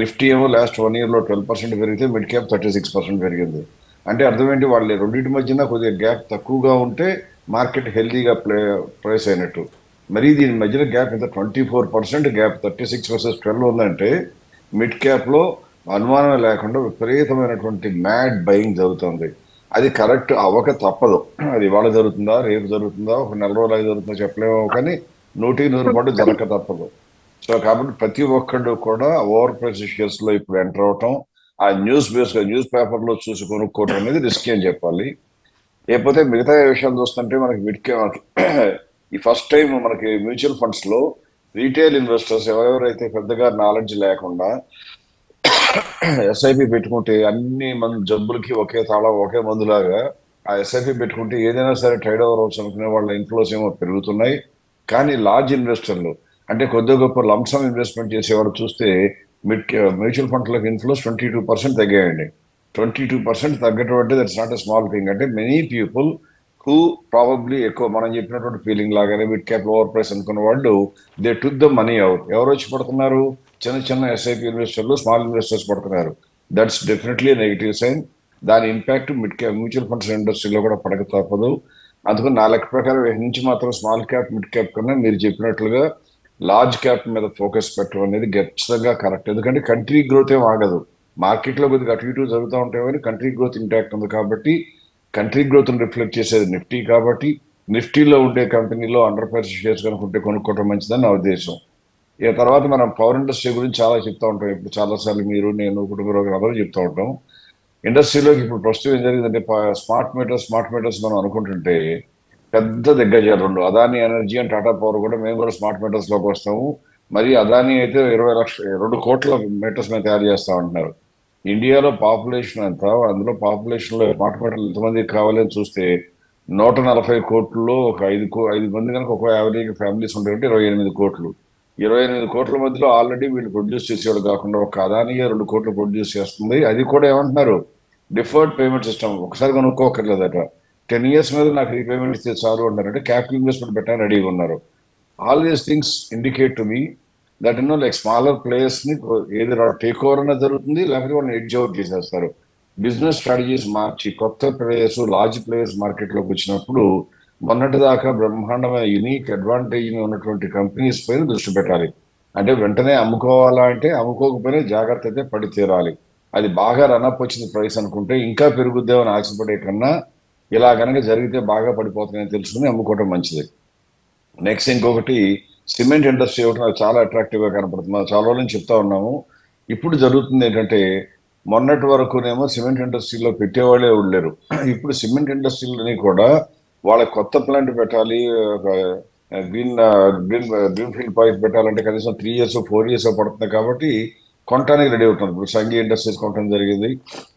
[SPEAKER 3] నిఫ్టీ ఏమో లాస్ట్ వన్ ఇయర్లో ట్వెల్వ్ పర్సెంట్ పెరిగితే mid cap thirty six percent పెరిగింది. అంటే అర్థం ఏంటి వాళ్ళు రెండింటి మధ్యన కొద్దిగా గ్యాప్ తక్కువగా ఉంటే మార్కెట్ హెల్తీగా ప్లే ప్రైస్ అయినట్టు. మరి దీని మధ్యన గ్యాప్ ఇంత twenty four percent gap thirty six versus twelve ఉందంటే మిడ్ క్యాప్లో అనుమానం అనుమానమే లేకుండా విపరీతమైనటువంటి మ్యాడ్ బయింగ్ జరుగుతుంది. అది కరెక్ట్ అవ్వక తప్పదు. అది ఇవాళ జరుగుతుందా రేపు జరుగుతుందా ఒక నెల రోజులు జరుగుతుందో చెప్పలేమో కానీ నూటికి నూరు పాటు జరగక తప్పదు. సో కాబట్టి ప్రతి ఒక్కళ్ళు కూడా ఓవర్ ప్రైస్ ఇప్పుడు ఎంటర్ అవటం ఆ న్యూస్ బేస్గా న్యూస్ పేపర్లో చూసి కొనుక్కోవడం అనేది రిస్క్ అని చెప్పాలి. లేకపోతే మిగతా విషయాలు చూస్తుంటే మనకి విడికే మనకి ఈ ఫస్ట్ టైం మనకి మ్యూచువల్ ఫండ్స్లో రీటైల్ ఇన్వెస్టర్స్ ఎవరెవరైతే పెద్దగా నాలెడ్జ్ లేకుండా ఎస్ఐపి పెట్టుకుంటే అన్ని మందు జబ్బులకి ఒకే తాళం ఒకే మందులాగా ఆ ఎస్ఐపి పెట్టుకుంటే ఏదైనా సరే ట్రేడ్ ఓవర్ అవచ్చు అనుకునే వాళ్ళ ఇన్ఫ్లోస్ ఏమో పెరుగుతున్నాయి. కానీ లార్జ్ ఇన్వెస్టర్లు అంటే కొద్ది గొప్ప లంసం ఇన్వెస్ట్మెంట్ చేసేవాళ్ళు చూస్తే మిడ్ మ్యూచువల్ ఫండ్లకు ఇన్ఫ్లోస్ ట్వంటీ టూ పర్సెంట్ తగ్గాయండి. ట్వంటీ టూ పర్సెంట్ తగ్గటం అంటే that's not a small thing అంటే మెనీ పీపుల్ హూ ప్రాబబ్లీ ఎక్కువ మనం చెప్పినటువంటి ఫీలింగ్ లాగానే మిడ్ క్యాప్ ఓవర్ ప్రైస్ అనుకున్న వాళ్ళు they took the money out ఎవరు వచ్చి పడుతున్నారు చిన్న చిన్న ఎస్ఐపి ఇన్వెస్టర్లు స్మాల్ ఇన్వెస్టర్స్ పడుతున్నారు దట్స్ డెఫినెట్లీ నెగిటివ్ సైన్ దాని impact mid cap mutual funds ఇండస్ట్రీలో కూడా పడక తప్పదు. అందుకని నా లెక్క ప్రకారం నుంచి మాత్రం స్మాల్ క్యాప్ మిడ్ క్యాప్ కన్నా మీరు చెప్పినట్లుగా లార్జ్ క్యాప్ మీద ఫోకస్ పెట్టడం అనేది ఖచ్చితంగా కరెక్ట్ ఎందుకంటే కంట్రీ గ్రోత్ ఏం ఆగదు. మార్కెట్లో కొద్దిగా అటు ఇటు జరుగుతూ ఉంటాయి కానీ కంట్రీ గ్రోత్ ఇంటాక్ట్ ఉంది కాబట్టి కంట్రీ గ్రోత్ని రిఫ్లెక్ట్ చేసేది నిఫ్టీ కాబట్టి నిఫ్టీలో ఉండే కంపెనీలో అండర్ ప్రైస్ షేర్స్ కనుకుంటే కొనుక్కోవడం మంచిదని నా ఉద్దేశం. ఇక తర్వాత మనం పవర్ ఇండస్ట్రీ గురించి చాలా చెప్తూ ఉంటాం. ఇప్పుడు చాలాసార్లు మీరు నేను కుటుంబ రోగులు అందరూ చెప్తూ ఉంటాం. ఇండస్ట్రీలోకి ఇప్పుడు ప్రస్తుతం ఏం జరిగిందంటే స్మార్ట్ మీటర్స్ స్మార్ట్ మీటర్స్ మనం అనుకుంటుంటే పెద్ద దిగ్గజాలు రెండు Adani Energy and Tata Power కూడా మేము కూడా స్మార్ట్ మీటర్స్లోకి వస్తాము. మరి అదాని అయితే ఇరవై లక్షల రెండు కోట్ల మీటర్స్ మేము తయారు చేస్తా ఉంటున్నారు. ఇండియాలో పాపులేషన్ ఎంత? అందులో పాపులేషన్లో స్మార్ట్ మీటర్లు ఎంతమందికి కావాలని చూస్తే నూట నలభై కోట్లలో ఒక ఐదు కో ఐదు మంది కనుక ఒక యావరేజ్ ఫ్యామిలీస్ ఉంటాయంటే ఇరవై ఎనిమిది కోట్లు. ఇరవై ఎనిమిది కోట్ల మధ్యలో ఆల్రెడీ వీళ్ళు ప్రొడ్యూస్ చేసేవాడు కాకుండా ఒక అదానియే రెండు కోట్లు ప్రొడ్యూస్ చేస్తుంది. అది కూడా ఏమంటున్నారు? Deferred payment system. ఒకసారి కొనుక్కోకర్లేదట టెన్ ఇయర్స్ మీద నాకు రీపేమెంట్ ఇస్తే చాలు అంటారు అంటే క్యాపిటల్ ఇన్వెస్ట్మెంట్ పెట్టాలని రెడీగా ఉన్నారు all these things indicate to me that no like smaller ప్లేయర్స్ని ఏది టేక్ ఓవర్ అన్న జరుగుతుంది లేకపోతే వాళ్ళని ఎడ్జ్ అవుట్ చేసేస్తారు. బిజినెస్ స్ట్రాటజీస్ మార్చి కొత్త ప్లేయర్స్ లార్జ్ ప్లేయర్స్ మార్కెట్లోకి వచ్చినప్పుడు మొన్నటి దాకా బ్రహ్మాండమైన యునీక్ అడ్వాంటేజ్ ఉన్నటువంటి కంపెనీస్ పైన దృష్టి పెట్టాలి. అంటే వెంటనే అమ్ముకోవాలా అంటే అమ్ముకోకపోయినా జాగ్రత్త అయితే పడి తీరాలి. అది బాగా రన్అప్ వచ్చింది ప్రైస్ అనుకుంటే ఇంకా పెరుగుద్దామని ఆశపడే కన్నా ఇలా కనుక జరిగితే బాగా పడిపోతుందని తెలుసుకుని అమ్ముకోవడం మంచిది. నెక్స్ట్ ఇంకొకటి సిమెంట్ ఇండస్ట్రీ ఒకటి నాకు చాలా అట్రాక్టివ్గా కనపడుతుంది. చాలా రోజులు నుంచి చెప్తా ఉన్నాము. ఇప్పుడు జరుగుతుంది ఏంటంటే మొన్నటి వరకునేమో సిమెంట్ ఇండస్ట్రీలో పెట్టేవాళ్ళే ఉండలేరు. ఇప్పుడు సిమెంట్ ఇండస్ట్రీలని కూడా వాళ్ళ కొత్త ప్లాంట్ పెట్టాలి ఒక green green green field project పెట్టాలంటే కనీసం త్రీ ఇయర్స్ ఫోర్ ఇయర్స్ పడుతుంది కాబట్టి కొనటానికి రెడీ అవుతుంది ఇప్పుడు సంఘీ ఇండస్ట్రీస్ కొనటం జరిగింది.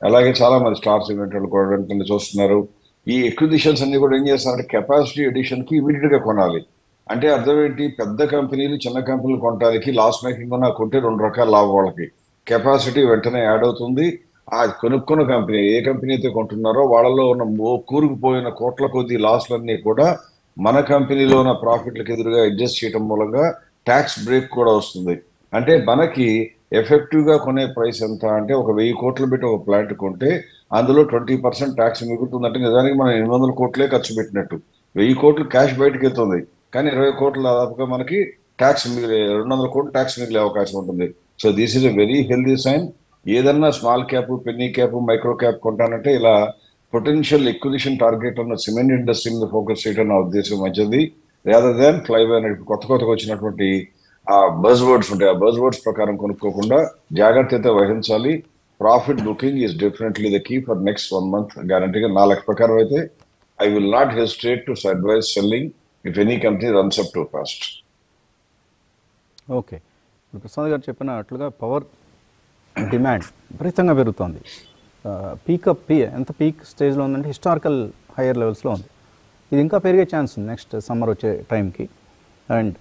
[SPEAKER 3] అలాగే చాలా మంది స్టార్ సిమెంట్ వాళ్ళు కొనడానికి చూస్తున్నారు. ఈ ఎక్విజిషన్స్ అన్ని కూడా ఏం చేస్తారంటే కెపాసిటీ ఎడిషన్కి కి కొనాలి. అంటే అర్థం ఏంటి? పెద్ద కంపెనీలు చిన్న కంపెనీలు కొనడానికి లాస్ మేకింగ్ ఉన్న కొంటే రెండు రకాల లాభం వాళ్ళకి. కెపాసిటీ వెంటనే యాడ్ అవుతుంది. ఆ కొనుక్కున్న కంపెనీ ఏ కంపెనీ అయితే కొంటున్నారో వాళ్ళలో ఉన్న కూరుకుపోయిన కోట్ల కొద్ది లాస్లన్నీ కూడా మన కంపెనీలో ఉన్న ప్రాఫిట్లకు ఎదురుగా అడ్జస్ట్ చేయడం మూలంగా ట్యాక్స్ బ్రేక్ కూడా వస్తుంది. అంటే మనకి ఎఫెక్టివ్గా కొనే ప్రైస్ ఎంత అంటే ఒక వెయ్యి కోట్లు పెట్టి ఒక ప్లాంట్ కొంటే అందులో ట్వంటీ పర్సెంట్ ట్యాక్స్ మిగులుతుందంటే నిజానికి మనం ఎనిమిది వందల కోట్లే ఖర్చు పెట్టినట్టు. వెయ్యి కోట్లు క్యాష్ బయటకు వెళ్తుంది కానీ ఇరవై కోట్ల దాదాపుగా మనకి ట్యాక్స్ మిగిలే రెండు వందల కోట్లు ట్యాక్స్ మిగిలే అవకాశం ఉంటుంది. So this is a very healthy sign. ఏదన్నా small cap penny cap micro cap కొంటానంటే ఇలా పొటెన్షియల్ ఎక్విజిషన్ టార్గెట్ ఉన్న సిమెంట్ ఇండస్ట్రీ మీద ఫోకస్ చేయడం నా ఉద్దేశం మంచిది. రేదర్ దాన్ ఫ్లైవే అనేది కొత్త కొత్తగా వచ్చినటువంటి ఆ బజ్ వర్డ్స్ ఉంటాయి. ఆ బజ్ వర్డ్స్ ప్రకారం కొనుక్కోకుండా జాగ్రత్త వహించాలి. Profit booking is definitely the key for next one month గ్యారంటీగా నా లెక్క ప్రకారం అయితే I will not hesitate to advise selling if any company runs up too fast
[SPEAKER 1] okay ఇప్పుడు ప్రసాద్ గారు చెప్పినట్లుగా పవర్ డిమాండ్ విపరీతంగా పెరుగుతోంది. పీకప్ పీ ఎంత పీక్ స్టేజ్లో ఉందంటే హిస్టారికల్ హైయర్ లెవెల్స్లో ఉంది. ఇది ఇంకా పెరిగే ఛాన్స్ ఉంది నెక్స్ట్ సమ్మర్ వచ్చే టైంకి అండ్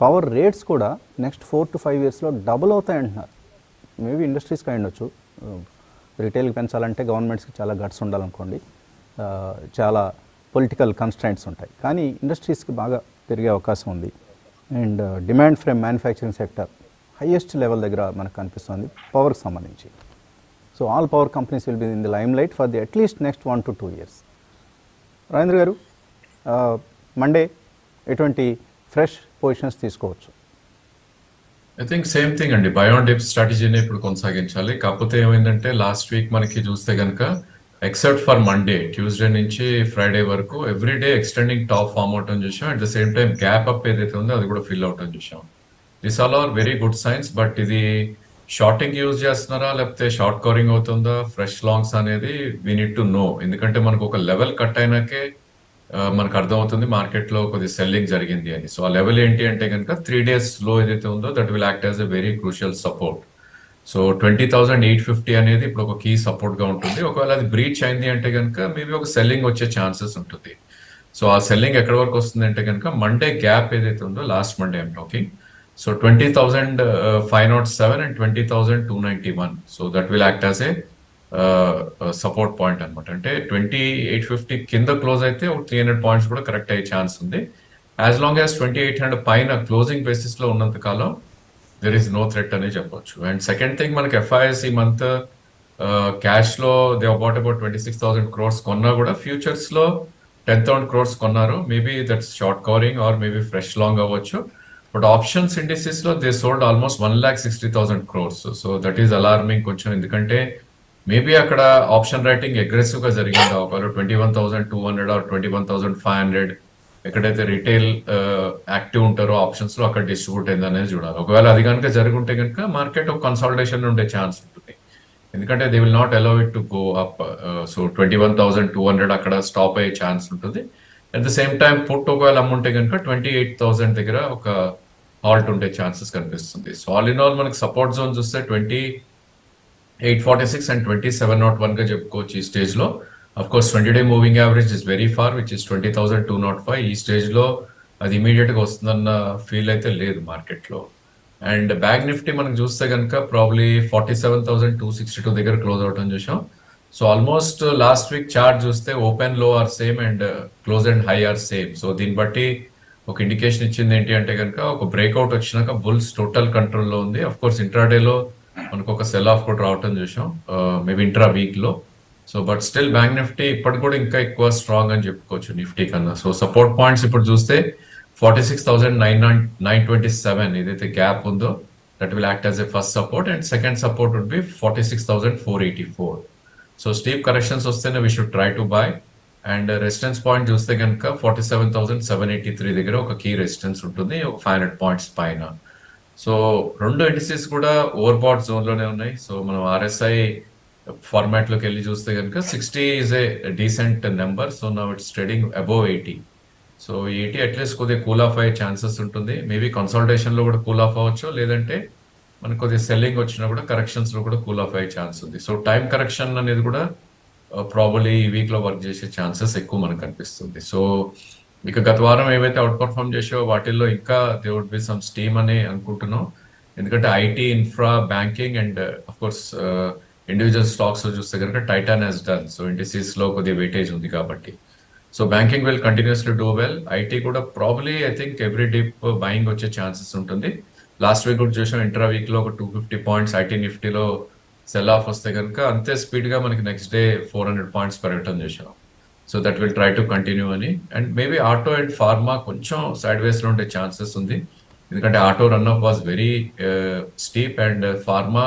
[SPEAKER 1] పవర్ రేట్స్ కూడా నెక్స్ట్ ఫోర్ టు ఫైవ్ ఇయర్స్లో డబుల్ అవుతాయంటున్నారు. మేబీ ఇండస్ట్రీస్కి అయ్యుండొచ్చు రిటైల్కి పెంచాలంటే గవర్నమెంట్స్కి చాలా గట్స్ ఉండాలనుకోండి. చాలా పొలిటికల్ కన్స్టెంట్స్ ఉంటాయి. కానీ ఇండస్ట్రీస్కి బాగా పెరిగే అవకాశం ఉంది. And demand from manufacturing sector highest level దగ్గర మనకు కనిపిస్తుంది పవర్కి సంబంధించి. So all power companies will be in the limelight for the at least next one to two years Rajendra garu Monday ఎటువంటి ఫ్రెష్ పొజిషన్స్ తీసుకోవచ్చు?
[SPEAKER 4] ఐ థింక్ సేమ్ థింగ్ అండి. Buy on dip స్ట్రాటజీని ఇప్పుడు కొనసాగించాలి. కాకపోతే ఏమైందంటే లాస్ట్ వీక్ మనకి చూస్తే కనుక ఎక్సెప్ట్ ఫర్ మండే ట్యూస్డే నుంచి ఫ్రైడే వరకు every day extending top form అవటం చూసాం. At the same time gap up ఏదైతే ఉందో అది కూడా ఫిల్ అవటం చూసాం. This all are very good signs but ఇది షార్టింగ్ యూజ్ చేస్తున్నారా లేకపోతే షార్ట్ కవరింగ్ అవుతుందా ఫ్రెష్ లాంగ్స్ అనేది వీ నీడ్ టు నో ఎందుకంటే మనకు ఒక లెవెల్ కట్ అయినాకే మనకు అర్థమవుతుంది మార్కెట్లో కొద్ది సెల్లింగ్ జరిగింది అని. సో ఆ లెవెల్ ఏంటి అంటే కనుక త్రీ డేస్లో ఏదైతే ఉందో that will act as a very crucial support so twenty thousand eight fifty అనేది ఇప్పుడు ఒక కీ సపోర్ట్గా ఉంటుంది. ఒకవేళ అది బ్రీచ్ అయింది అంటే కనుక మేబీ ఒక సెల్లింగ్ వచ్చే ఛాన్సెస్ ఉంటుంది. సో ఆ సెల్లింగ్ ఎక్కడి వరకు వస్తుంది అంటే కనుక మండే గ్యాప్ ఏదైతే ఉందో last Monday I'm talking so twenty thousand five naught seven and twenty thousand two ninety one so that will act as a support point అనమాట అంటే ట్వంటీ ఎయిట్ ఫిఫ్టీ కింద క్లోజ్ అయితే ఒక త్రీ హండ్రెడ్ పాయింట్స్ కూడా correct అయ్యే chance ఉంది. As long as twenty eight hundred పైన closing బేసిస్లో ఉన్నంత కాలం దెర్ ఈస్ నో థ్రెట్ అని చెప్పొచ్చు. అండ్ సెకండ్ థింగ్ మనకి ఎఫ్ఐఎస్ ఈ month క్యాష్లో they about about twenty six thousand crores కొన్నా కూడా ఫ్యూచర్స్లో టెన్ థౌసండ్ క్రోర్స్ కొన్నారు. Maybe that's short covering or maybe fresh long అవ్వచ్చు. But options ఇండిసెస్లో they sold almost one lakh sixty thousand crores so that is alarming కొంచెం. ఎందుకంటే maybe అక్కడ option writing అగ్రెసివ్గా జరిగింది ఒకవేళ twenty one thousand two hundred or twenty one thousand five hundred ఎక్కడైతే retail active uh, ఉంటారో ఆప్షన్స్లో అక్కడ డిస్ట్రిబ్యూట్ అయింది అనేది చూడాలి. ఒకవేళ అది కనుక జరుగుంటే కనుక మార్కెట్ ఒక కన్సాలిడేషన్ ఉండే ఛాన్స్ ఉంటుంది. ఎందుకంటే they will not allow it to go up so twenty one thousand two hundred అక్కడ స్టాప్ అయ్యే ఛాన్స్ ఉంటుంది. At the same time put ఒకవేళ అమ్ముంటే కనుక ట్వంటీ ఎయిట్ థౌసండ్ దగ్గర ఒక హాల్ట్ ఉండే ఛాన్సెస్ కనిపిస్తుంది. సో ఆల్ ఇన్ ఆల్ మనకి సపోర్ట్ జోన్ చూస్తే twenty eight forty six and twenty seven naught వన్గా చెప్పుకోవచ్చు ఈ స్టేజ్లో. Of course twenty day moving average is very far which is twenty thousand two naught five ఈ స్టేజ్లో అది ఇమీడియట్గా వస్తుందన్న ఫీల్ అయితే లేదు మార్కెట్లో. అండ్ బ్యాంక్ నిఫ్టీ మనం చూస్తే కనుక probably forty seven thousand two sixty two దగ్గర క్లోజ్ అవటం చూసాం so almost last week chart చూస్తే ఓపెన్లో are same and close and high are same so దీన్ని బట్టి ఒక ఇండికేషన్ ఇచ్చింది ఏంటి అంటే కనుక ఒక బ్రేక్అవుట్ వచ్చినాక బుల్స్ టోటల్ కంట్రోల్లో ఉంది. అఫ్ కోర్స్ ఇంట్రాడేలో మనకు ఒక సెల్ ఆఫ్ కూడా రావటం చూసాం. మేబీ ఇంట్రా వీక్లో. So but still bank Nifty ఇప్పటి కూడా ఇంకా ఎక్కువ స్ట్రాంగ్ అని చెప్పుకోవచ్చు నిఫ్టీ కన్నా. సో సపోర్ట్ పాయింట్స్ ఇప్పుడు చూస్తే forty six thousand nine nine twenty seven ఏదైతే గ్యాప్ ఉందో that will act as a first support and second support would be forty six thousand four eighty four so steep corrections వస్తేనే we should try to buy and resistance point చూస్తే కనుక forty seven thousand seven eighty three దగ్గర ఒక key resistance ఉంటుంది. ఒక five hundred points పైన. సో రెండు ఎంటిసీస్ కూడా ఓవర్ బాట్ జోన్లోనే ఉన్నాయి. సో మనం ఆర్ఎస్ఐ ఫార్మాట్లోకి వెళ్ళి చూస్తే కనుక sixty is a decent number so నా it's trading above eighty so eighty at least కొద్దిగా కూల్ ఆఫ్ అయ్యే ఛాన్సెస్ ఉంటుంది. మేబీ కన్సల్టేషన్లో కూడా కూల్ ఆఫ్ అవ్వచ్చు. లేదంటే మనకు కొద్దిగా సెల్లింగ్ వచ్చినా కూడా కరెక్షన్స్లో కూడా కూల్ ఆఫ్ అయ్యే ఛాన్స్ ఉంది. సో టైం కరెక్షన్ అనేది కూడా uh, ప్రాబలీ ఈ వీక్లో వర్క్ చేసే ఛాన్సెస్ ఎక్కువ మనకు కనిపిస్తుంది సో ఇక గత వారం ఏవైతే అవుట్ పర్ఫామ్ చేసావో వాటిల్లో ఇంకా they would be some steam అని అనుకుంటున్నాం. ఎందుకంటే IT infra banking and of course individual stocks చూస్తే కనుక టైటాన్ హెస్ డన్ సో ఇండిసీస్లో కొద్దిగా వెయిటేజ్ ఉంది కాబట్టి. So banking will continuously do well IT కూడా probably I think every dip buying వచ్చే ఛాన్సెస్ ఉంటుంది. లాస్ట్ వీక్ కూడా చూసాం ఇంట్రా వీక్లో ఒక టూ ఫిఫ్టీ పాయింట్స్ ఐటీ నిఫ్టీలో సెల్ ఆఫ్ వస్తే కనుక అంతే స్పీడ్గా మనకి next day four hundred points పెరగటం చేసాం so that will try to continue అని. And maybe auto and pharma కొంచెం సైడ్ వేస్లో ఉండే ఛాన్సెస్ ఉంది. ఎందుకంటే auto run off was very steep and pharma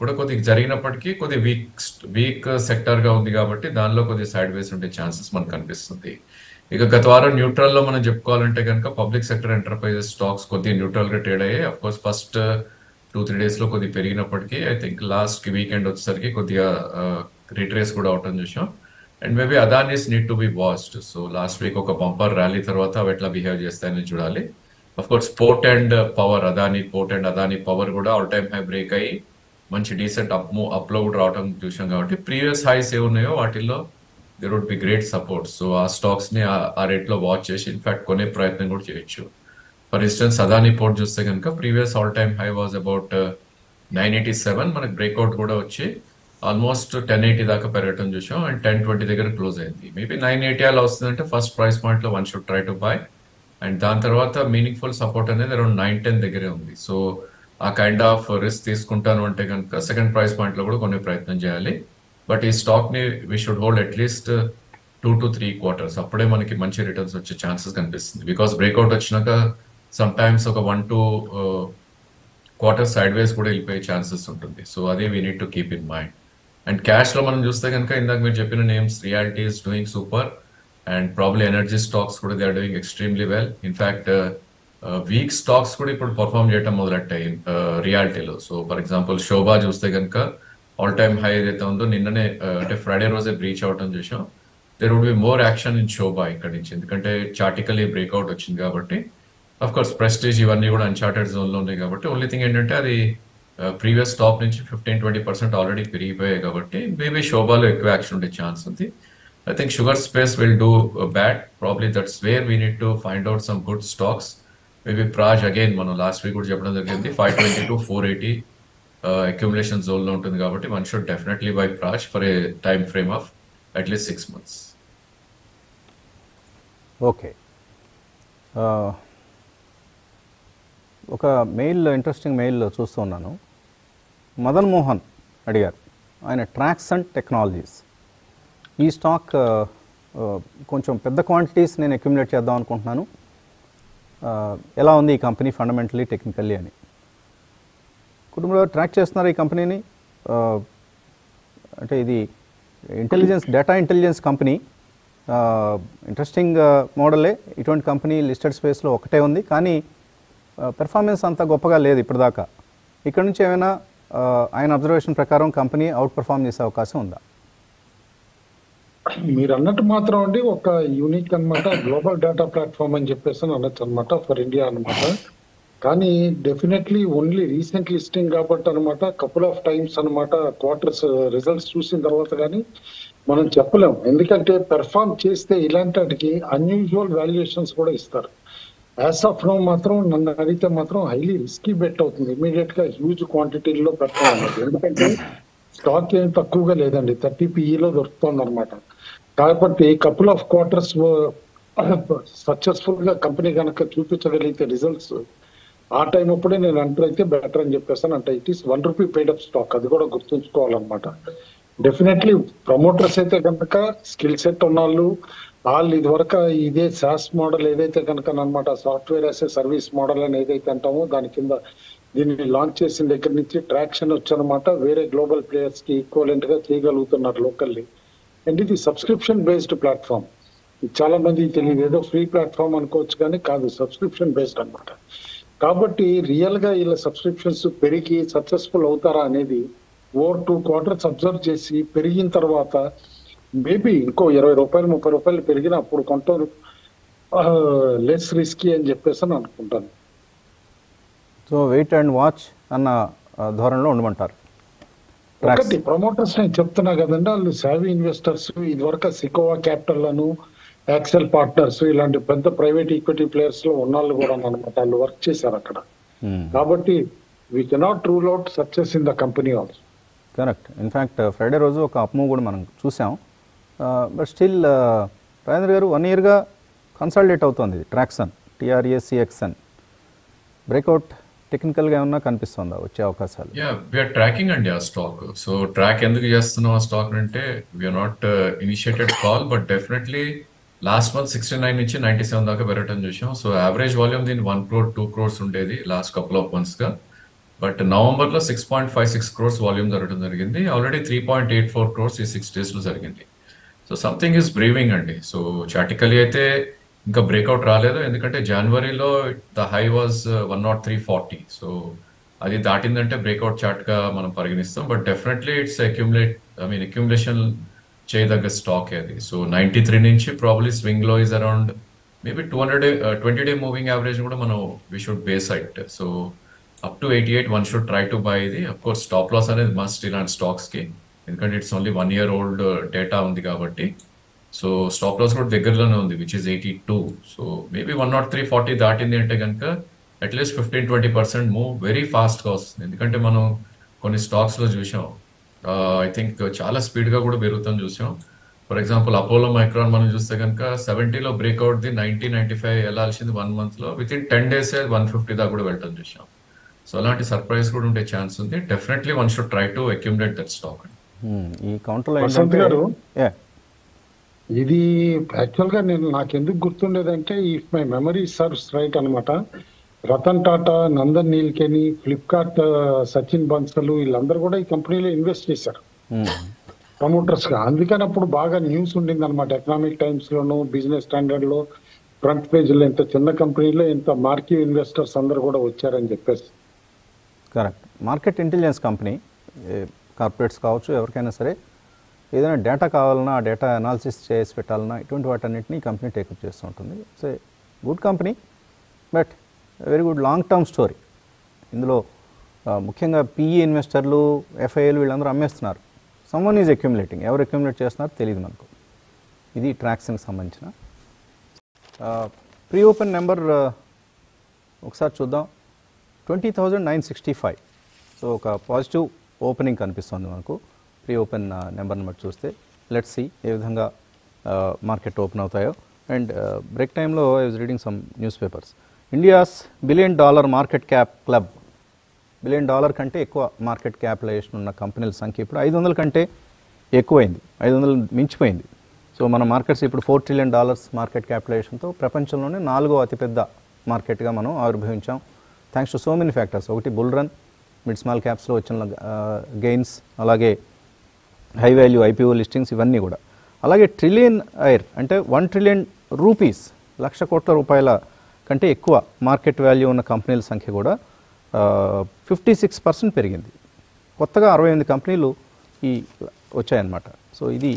[SPEAKER 4] కూడా కొద్దిగా జరిగినప్పటికీ కొద్ది వీక్ వీక్ సెక్టర్గా ఉంది కాబట్టి దానిలో కొద్ది సైడ్ వేస్ ఉండే ఛాన్సెస్ మనకు కనిపిస్తుంది. ఇక గత వారం న్యూట్రల్లో మనం చెప్పుకోవాలంటే కనుక పబ్లిక్ సెక్టర్ ఎంటర్ప్రైజెస్ స్టాక్స్ కొద్దిగా న్యూట్రల్గా ట్రేడ్ అయ్యాయి. Of course first two three డేస్లో కొద్దిగా పెరిగినప్పటికీ ఐ థింక్ లాస్ట్ వీకెండ్ వచ్చేసరికి కొద్దిగా uh, రిట్రేస్ కూడా అవటం చూసాం and maybe Adanis need to be watched so last week ఒక బంపర్ ర్యాలీ తర్వాత అవి ఎట్లా బిహేవ్ చేస్తాయని చూడాలి. Of course port and power Adani Port and Adani Power కూడా ఆల్ టైమ్ హై బ్రేక్ అయ్యి మంచి డీసెంట్ అప్ అప్లో కూడా రావడం చూసాం కాబట్టి ప్రీవియస్ హైస్ ఏ ఉన్నాయో వాటిల్లో they would be great support so ఆ స్టాక్స్ని ఆ- ఆ రేట్లో వాచ్ చేసి ఇన్ఫాక్ట్ కొనే ప్రయత్నం కూడా చేయొచ్చు. ఫర్ ఇన్స్టెన్స్ అదానీ పోర్ట్ చూస్తే కనుక previous all time high was about nine eighty seven మనకి బ్రేక్అవుట్ కూడా వచ్చి ఆల్మోస్ట్ టెన్ ఎయిటీ దాకా పెరగటం చూసాం. అండ్ టెన్ ట్వంటీ దగ్గర క్లోజ్ అయింది. మేబీ నైన్ ఎయిటీ అలా వస్తుందంటే ఫస్ట్ ప్రైస్ పాయింట్లో one should try to buy. And దాని తర్వాత మీనింగ్ఫుల్ సపోర్ట్ అనేది అరౌండ్ నైన్ టెన్ దగ్గరే ఉంది. సో ఆ కైండ్ ఆఫ్ రిస్క్ తీసుకుంటాను అంటే కనుక సెకండ్ ప్రైస్ పాయింట్లో కూడా కొన్ని ప్రయత్నం చేయాలి. బట్ ఈ స్టాక్ని we should hold at least two to three quarters అప్పుడే మనకి మంచి రిటర్న్స్ వచ్చే ఛాన్సెస్ కనిపిస్తుంది. బికాస్ బ్రేక్అవుట్ వచ్చినాక సమ్ టైమ్స్ ఒక one two quarter sideways కూడా వెళ్ళిపోయే ఛాన్సెస్ ఉంటుంది. సో అదే we need to keep in mind and క్యాష్లో మనం చూస్తే కనుక ఇందాక మీరు చెప్పిన names reality is doing super and probably energy stocks కూడా they are doing extremely well in fact weak stocks కూడా ఇప్పుడు పర్ఫామ్ చేయడం మొదలెట్టాయి రియాలిటీలో సో ఫర్ ఎగ్జాంపుల్ శోభా చూస్తే కనుక ఆల్ టైమ్ హై ఏదైతే ఉందో నిన్ననే uh, అంటే ఫ్రైడే రోజే బ్రీచ్ అవటం చూసాం there would be more action in Sobha ఇక్కడ నుంచి. ఎందుకంటే చార్టికలీ బ్రేక్అవుట్ వచ్చింది కాబట్టి. అఫ్ కోర్స్ ప్రెస్టేజ్ ఇవన్నీ కూడా అన్చార్టెడ్ జోన్లో ఉన్నాయి కాబట్టి. ఓన్లీ థింగ్ ఏంటంటే అది ప్రీవియస్ టాప్ నుంచి ఫిఫ్టీన్ ట్వంటీ పర్సెంట్ ఆల్రెడీ పెరిగిపోయాయి కాబట్టి మేబీ శోభాలో ఎక్కువ యాక్షన్ ఉండే ఛాన్స్ ఉంది. I think sugar space will do bad probably that's where we need to find out some good stocks maybe Praj again మనం లాస్ట్ వీక్ కూడా చెప్పడం జరిగింది. Five twenty to four eighty accumulation జోన్లో ఉంటుంది కాబట్టి one should definitely buy Praj for a time frame of at least six months
[SPEAKER 1] okay ఒక mail interesting mail చూస్తూ ఉన్నాను. మదన్ మోహన్ అడిగారు. ఆయన ట్రాక్స్ అండ్ టెక్నాలజీస్. ఈ స్టాక్ కొంచెం పెద్ద క్వాంటిటీస్ నేను అక్యుములేట్ చేద్దాం అనుకుంటున్నాను. ఎలా ఉంది ఈ కంపెనీ ఫండమెంటలీ టెక్నికల్లీ అని. కుటుంబంలో ట్రాక్ చేస్తున్నారు ఈ కంపెనీని. అంటే ఇది intelligence data intelligence company interesting మోడలే. ఇటువంటి కంపెనీ లిస్టెడ్ స్పేస్లో ఒకటే ఉంది. కానీ పెర్ఫార్మెన్స్ అంత గొప్పగా లేదు ఇప్పటిదాకా. ఇక్కడ నుంచి ఏమైనా ఆయన అబ్జర్వేషన్ ప్రకారం కంపెనీ అవుట్ పర్ఫామ్ చేసే అవకాశం ఉందా?
[SPEAKER 2] మీరు అన్నట్టు మాత్రం అండి ఒక యూనిక్ అన్నమాట గ్లోబల్ డేటా ప్లాట్ఫామ్ అని చెప్పేసి అనొచ్చు అనమాట ఫర్ ఇండియా అన్నమాట. కానీ డెఫినెట్లీ ఓన్లీ రీసెంట్ లిస్టింగ్ కాబట్టి అనమాట కపుల్ ఆఫ్ టైమ్స్ అన్నమాట క్వార్టర్స్ రిజల్ట్స్ చూసిన తర్వాత కానీ మనం చెప్పలేం. ఎందుకంటే పెర్ఫామ్ చేస్తే ఇలాంటి వాటికి అన్యూజువల్ వాల్యుయేషన్స్ కూడా ఇస్తారు. యాజ్ ఆఫ్ నో మాత్రం నన్ను అడిగితే మాత్రం హైలీ రిస్కీ బెట్ అవుతుంది. ఇమీడియట్గా హ్యూజ్ క్వాంటిటీలో పెర్ఫామ్ ఎందుకంటే స్టాక్ ఏం తక్కువగా లేదండి. థర్టీ పిఈలో దొరుకుతుంది అనమాట కాబట్టి కపుల్ ఆఫ్ క్వార్టర్స్ సక్సెస్ఫుల్గా కంపెనీ కనుక చూపించగలిగితే రిజల్ట్స్ ఆ టైం అప్పుడే నేను అంటర్ అయితే బెటర్ అని చెప్పేసాను అంటే it is one rupee paid up stock అది కూడా గుర్తుంచుకోవాలన్నమాట. డెఫినెట్లీ ప్రమోటర్స్ అయితే కనుక స్కిల్ సెట్ ఉన్న వాళ్ళు వాళ్ళు ఇది వరకు ఇదే సాస్ మోడల్ ఏదైతే కనుక అనమాట సాఫ్ట్వేర్ యాజ్ సర్వీస్ మోడల్ అని ఏదైతే అంటామో దాని కింద దీన్ని లాంచ్ చేసిన దగ్గర నుంచి ట్రాక్షన్ వచ్చనమాట వేరే గ్లోబల్ ప్లేయర్స్కి ఈక్వలెంట్గా చేయగలుగుతున్నారు లోకల్లీ అండ్ ఇది సబ్స్క్రిప్షన్ బేస్డ్ ప్లాట్ఫామ్ చాలా మంది తెలియదు. ఏదో ఫ్రీ ప్లాట్ఫామ్ అనుకోవచ్చు కానీ కాదు సబ్స్క్రిప్షన్ బేస్డ్ అనమాట కాబట్టి రియల్గా ఇలా సబ్స్క్రిప్షన్స్ పెరిగి సక్సెస్ఫుల్ అవుతారా అనేది ఓవర్ టూ క్వార్టర్స్ అబ్జర్వ్ చేసి పెరిగిన తర్వాత మేబీ ఇంకో ఇరవై రూపాయలు ముప్పై రూపాయలు పెరిగిన అప్పుడు కొంత లెస్ రిస్కీ అని చెప్పేసి అని అనుకుంటాను.
[SPEAKER 1] సో వెయిట్ అండ్ వాచ్ అన్న ధోరణిలో ఉండమంటారు.
[SPEAKER 2] ఒకటి ప్రమోటర్స్ నేను చెప్తున్నా కదండి వాళ్ళు సావీ ఇన్వెస్టర్స్ ఇదివరకు సికోవా క్యాపిటల్లను యాక్సెల్ పార్ట్నర్స్ ఇలాంటి పెద్ద ప్రైవేట్ ఈక్విటీ ప్లేయర్స్లో ఉన్నాళ్ళు కూడా అనమాట వాళ్ళు వర్క్ చేశారు అక్కడ. కాబట్టి we cannot rule out success in the company also
[SPEAKER 1] correct in fact Friday రోజు ఒక అప్మూవ్ కూడా మనం చూసాం. బట్ స్టిల్ రాజేంద్ర గారు వన్ ఇయర్గా కన్సాలిడేట్ అవుతుంది ట్రాక్సన్ టిఆర్ఏసిఎక్సన్ బ్రేక్అవుట్ టెక్నికల్గా ఏమన్నా కనిపిస్తుందా? వచ్చే అవకాశాలు?
[SPEAKER 4] యా ట్రాకింగ్ అండి ఆ స్టాక్ సో ట్రాక్ ఎందుకు చేస్తున్నాం ఆ స్టాక్ అంటే we are not initiated call but definitely last month sixty nine నుంచి నైన్టీ సెవెన్ దాకా పెరగటం చూసాం. సో యావరేజ్ వాల్యూమ్ దీని వన్ క్రోర్ టూ క్రోర్స్ ఉండేది లాస్ట్ కపుల్ ఆఫ్ మంత్స్గా. బట్ నవంబర్లో six point five six crores volume జరగడం జరిగింది. Already three point eight four crores ఈ సిక్స్ డేస్లో జరిగింది. సో సంథింగ్ ఈస్ బ్రీవింగ్ అండి. సో చాటికలీ అయితే ఇంకా బ్రేక్అవుట్ రాలేదు. ఎందుకంటే జనవరిలో the high was one nought three forty so అది దాటిందంటే బ్రేక్అవుట్ చార్ట్గా మనం పరిగణిస్తాం. But definitely it's accumulate I mean accumulation చేయదగ్గ stock అది. సో నైన్టీ త్రీ నుంచి probably స్వింగ్లో is around maybe two hundred twenty day moving average కూడా మనం we should base at so up to eighty eight one should try to buy ఇది. Of course stop loss అనేది must ఇలాంటి స్టాక్స్కి ఎందుకంటే it's only one year old data ఉంది కాబట్టి. So stop loss కూడా దగ్గరలోనే ఉంది which is eighty two so maybe one not three forty దాటింది అంటే కనుక at least fifteen twenty percent move very ఫాస్ట్గా వస్తుంది ఎందుకంటే మనం కొన్ని స్టాక్స్లో చూసాం. Uh, ఐ థింక్ చాలా స్పీడ్గా కూడా పెరుగుతాం చూసాం. ఫర్ ఎగ్జాంపుల్ అపోలో మైక్రాన్ మనం చూస్తే కనుక సెవెంటీలో breakout the ninety ninety five వెళ్ళాల్సింది వన్ మంత్లో with in ten days one fifty దాకా కూడా వెళ్ళటం చూసాం. సో అలాంటి సర్ప్రైజ్ కూడా ఉండే ఛాన్స్ ఉంది. Definitely one should try to accumulate that stock
[SPEAKER 1] ఈ కౌంటర్లో
[SPEAKER 2] వసంత్ గారు? ఇది యాక్చువల్గా నేను నాకు ఎందుకు గుర్తుండేదంటే if my memory serves right అన్నమాట. రతన్ టాటా నందన్ నీల్కెని ఫ్లిప్కార్ట్ సచిన్ బన్సల్ వీళ్ళందరూ కూడా ఈ కంపెనీలో ఇన్వెస్ట్ చేశారు. ప్రమోటర్స్గా అందుకని అప్పుడు బాగా న్యూస్ ఉండింది అనమాట ఎకనామిక్ టైమ్స్ లోను బిజినెస్ స్టాండర్డ్లో ఫ్రంట్ పేజ్లో ఇంత చిన్న కంపెనీలో ఇంత మార్కీ ఇన్వెస్టర్స్ అందరు కూడా వచ్చారని చెప్పేసి.
[SPEAKER 1] Correct market intelligence company corporates కావచ్చు ఎవరికైనా సరే ఏదైనా డేటా కావాలన్నా ఆ డేటా అనాలిసిస్ చేసి పెట్టాలన్నా ఇటువంటి వాటన్నిటిని కంపెనీ టేకప్ చేస్తూ ఉంటుంది. So good company but very good long term story. ఇందులో ముఖ్యంగా పీఈ ఇన్వెస్టర్లు ఎఫ్ఐఏలు వీళ్ళందరూ అమ్మేస్తున్నారు. సమ్వన్ ఈజ్ అక్యుములేటింగ్ ఎవరు అక్యుములేట్ చేస్తున్నారో తెలియదు మనకు. ఇది ట్రాక్స్కి సంబంధించిన. ప్రీ ఓపెన్ నెంబర్ ఒకసారి చూద్దాం. Twenty thousand nine sixty five. So ఒక పాజిటివ్ ఓపెనింగ్ కనిపిస్తుంది మనకు. ప్రీ ఓపెన్ నెంబర్ని బట్టి చూస్తే. లెట్ సి ఏ విధంగా మార్కెట్ ఓపెన్ అవుతాయో. అండ్ బ్రేక్ టైంలో I was reading some newspapers India's billion dollar market cap club billion dollar కంటే ఎక్కువ మార్కెట్ క్యాపిటలైజేషన్ ఉన్న కంపెనీల సంఖ్య ఇప్పుడు ఐదు వందల కంటే ఎక్కువైంది. ఐదు వందలు మించిపోయింది. సో మన మార్కెట్స్ ఇప్పుడు ఫోర్ ట్రిలియన్ డాలర్స్ మార్కెట్ క్యాపిటలైజేషన్తో ప్రపంచంలోనే నాలుగో అతిపెద్ద మార్కెట్గా మనం ఆవిర్భవించాం. Thanks to so many factors ఒకటి బుల్ రన్ మిడ్ స్మాల్ క్యాప్స్లో వచ్చిన గెయిన్స్ అలాగే హై వాల్యూ ఐపీఓ లిస్టింగ్స్ ఇవన్నీ కూడా. అలాగే ట్రిలియన్ ఐర్ అంటే వన్ ట్రిలియన్ రూపీస్ లక్ష కోట్ల రూపాయల కంటే ఎక్కువ మార్కెట్ వాల్యూ ఉన్న కంపెనీల సంఖ్య కూడా ఫిఫ్టీ సిక్స్ పర్సెంట్ పెరిగింది. కొత్తగా అరవై ఎనిమిది కంపెనీలు ఈ వచ్చాయన్నమాట. సో ఇది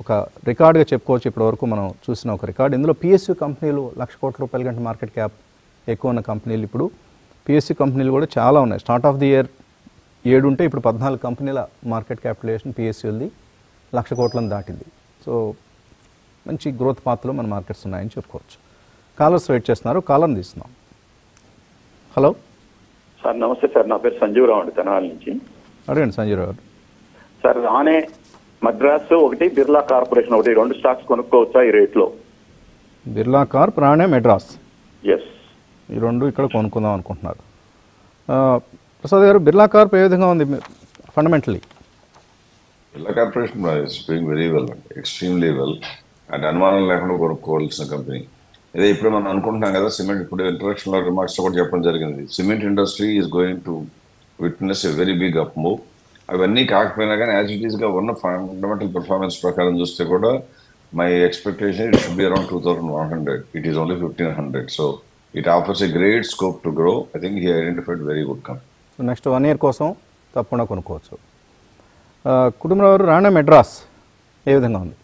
[SPEAKER 1] ఒక రికార్డ్గా చెప్పుకోవచ్చు ఇప్పటివరకు మనం చూసిన ఒక రికార్డు. ఇందులో పిఎస్యు కంపెనీలు లక్ష కోట్ల రూపాయల కంటే మార్కెట్ క్యాప్ ఎక్కువ ఉన్న కంపెనీలు ఇప్పుడు పిఎస్యు కంపెనీలు కూడా చాలా ఉన్నాయి. స్టార్ట్ ఆఫ్ ది ఇయర్ ఏడు ఉంటే ఇప్పుడు పద్నాలుగు కంపెనీల మార్కెట్ క్యాపిటలైజేషన్ పిఎస్యులది లక్ష కోట్లను దాటింది. సో మంచి గ్రోత్ పాత్రలో మన మార్కెట్స్ ఉన్నాయని చెప్పుకోవచ్చు. కాలర్స్ వెయిట్ చేస్తున్నారు. కాలర్ని తీస్తున్నాం. హలో
[SPEAKER 5] సార్ నమస్తే సార్. నా పేరు సంజీవరావు అండి తెనాలి నుంచి.
[SPEAKER 1] అడగండి సంజయ్ రావు గారు
[SPEAKER 5] సార్ రానే మద్రాస్ ఒకటి బిర్లా కార్పొరేషన్ ఒకటి రెండు స్టాక్స్ కొనుక్కోవచ్చా ఈ రేట్లో?
[SPEAKER 1] బిర్లా కార్ప్ రాణే మెడ్రాస్.
[SPEAKER 5] ఎస్
[SPEAKER 1] ఈ రెండు ఇక్కడ కొనుక్కుందాం అనుకుంటున్నారు. ప్రసాద్ గారు బిర్లా కార్ప్ ఏ విధంగా ఉంది fundamentally
[SPEAKER 3] Birla corporation is doing very well అండి ఎక్స్ట్రీమ్లీ వెల్ అండ్ అనుమానం లేకుండా కొనుక్కోవాల్సిన కంపెనీ. ఇదే ఇప్పుడు మనం అనుకుంటున్నాం కదా సిమెంట్. ఇప్పుడు ఇంట్రడక్షన్ రిమార్క్స్ కూడా చెప్పడం జరిగింది. Cement industry is going to witness a very big up move అవన్నీ కాకపోయినా కానీ యాజ్ ఇట్ ఈస్గా ఉన్న ఫండమెంటల్ పెర్ఫార్మెన్స్ ప్రకారం చూస్తే కూడా my expectation it should be around two thousand one hundred it is only fifteen hundred so it offers a great scope to grow I think he identified very good company
[SPEAKER 1] next one year కోసం తప్పకుండా కొనుక్కోవచ్చు. కుటుంబరావు రాణా మెడ్రాస్ ఏ విధంగా ఉంది?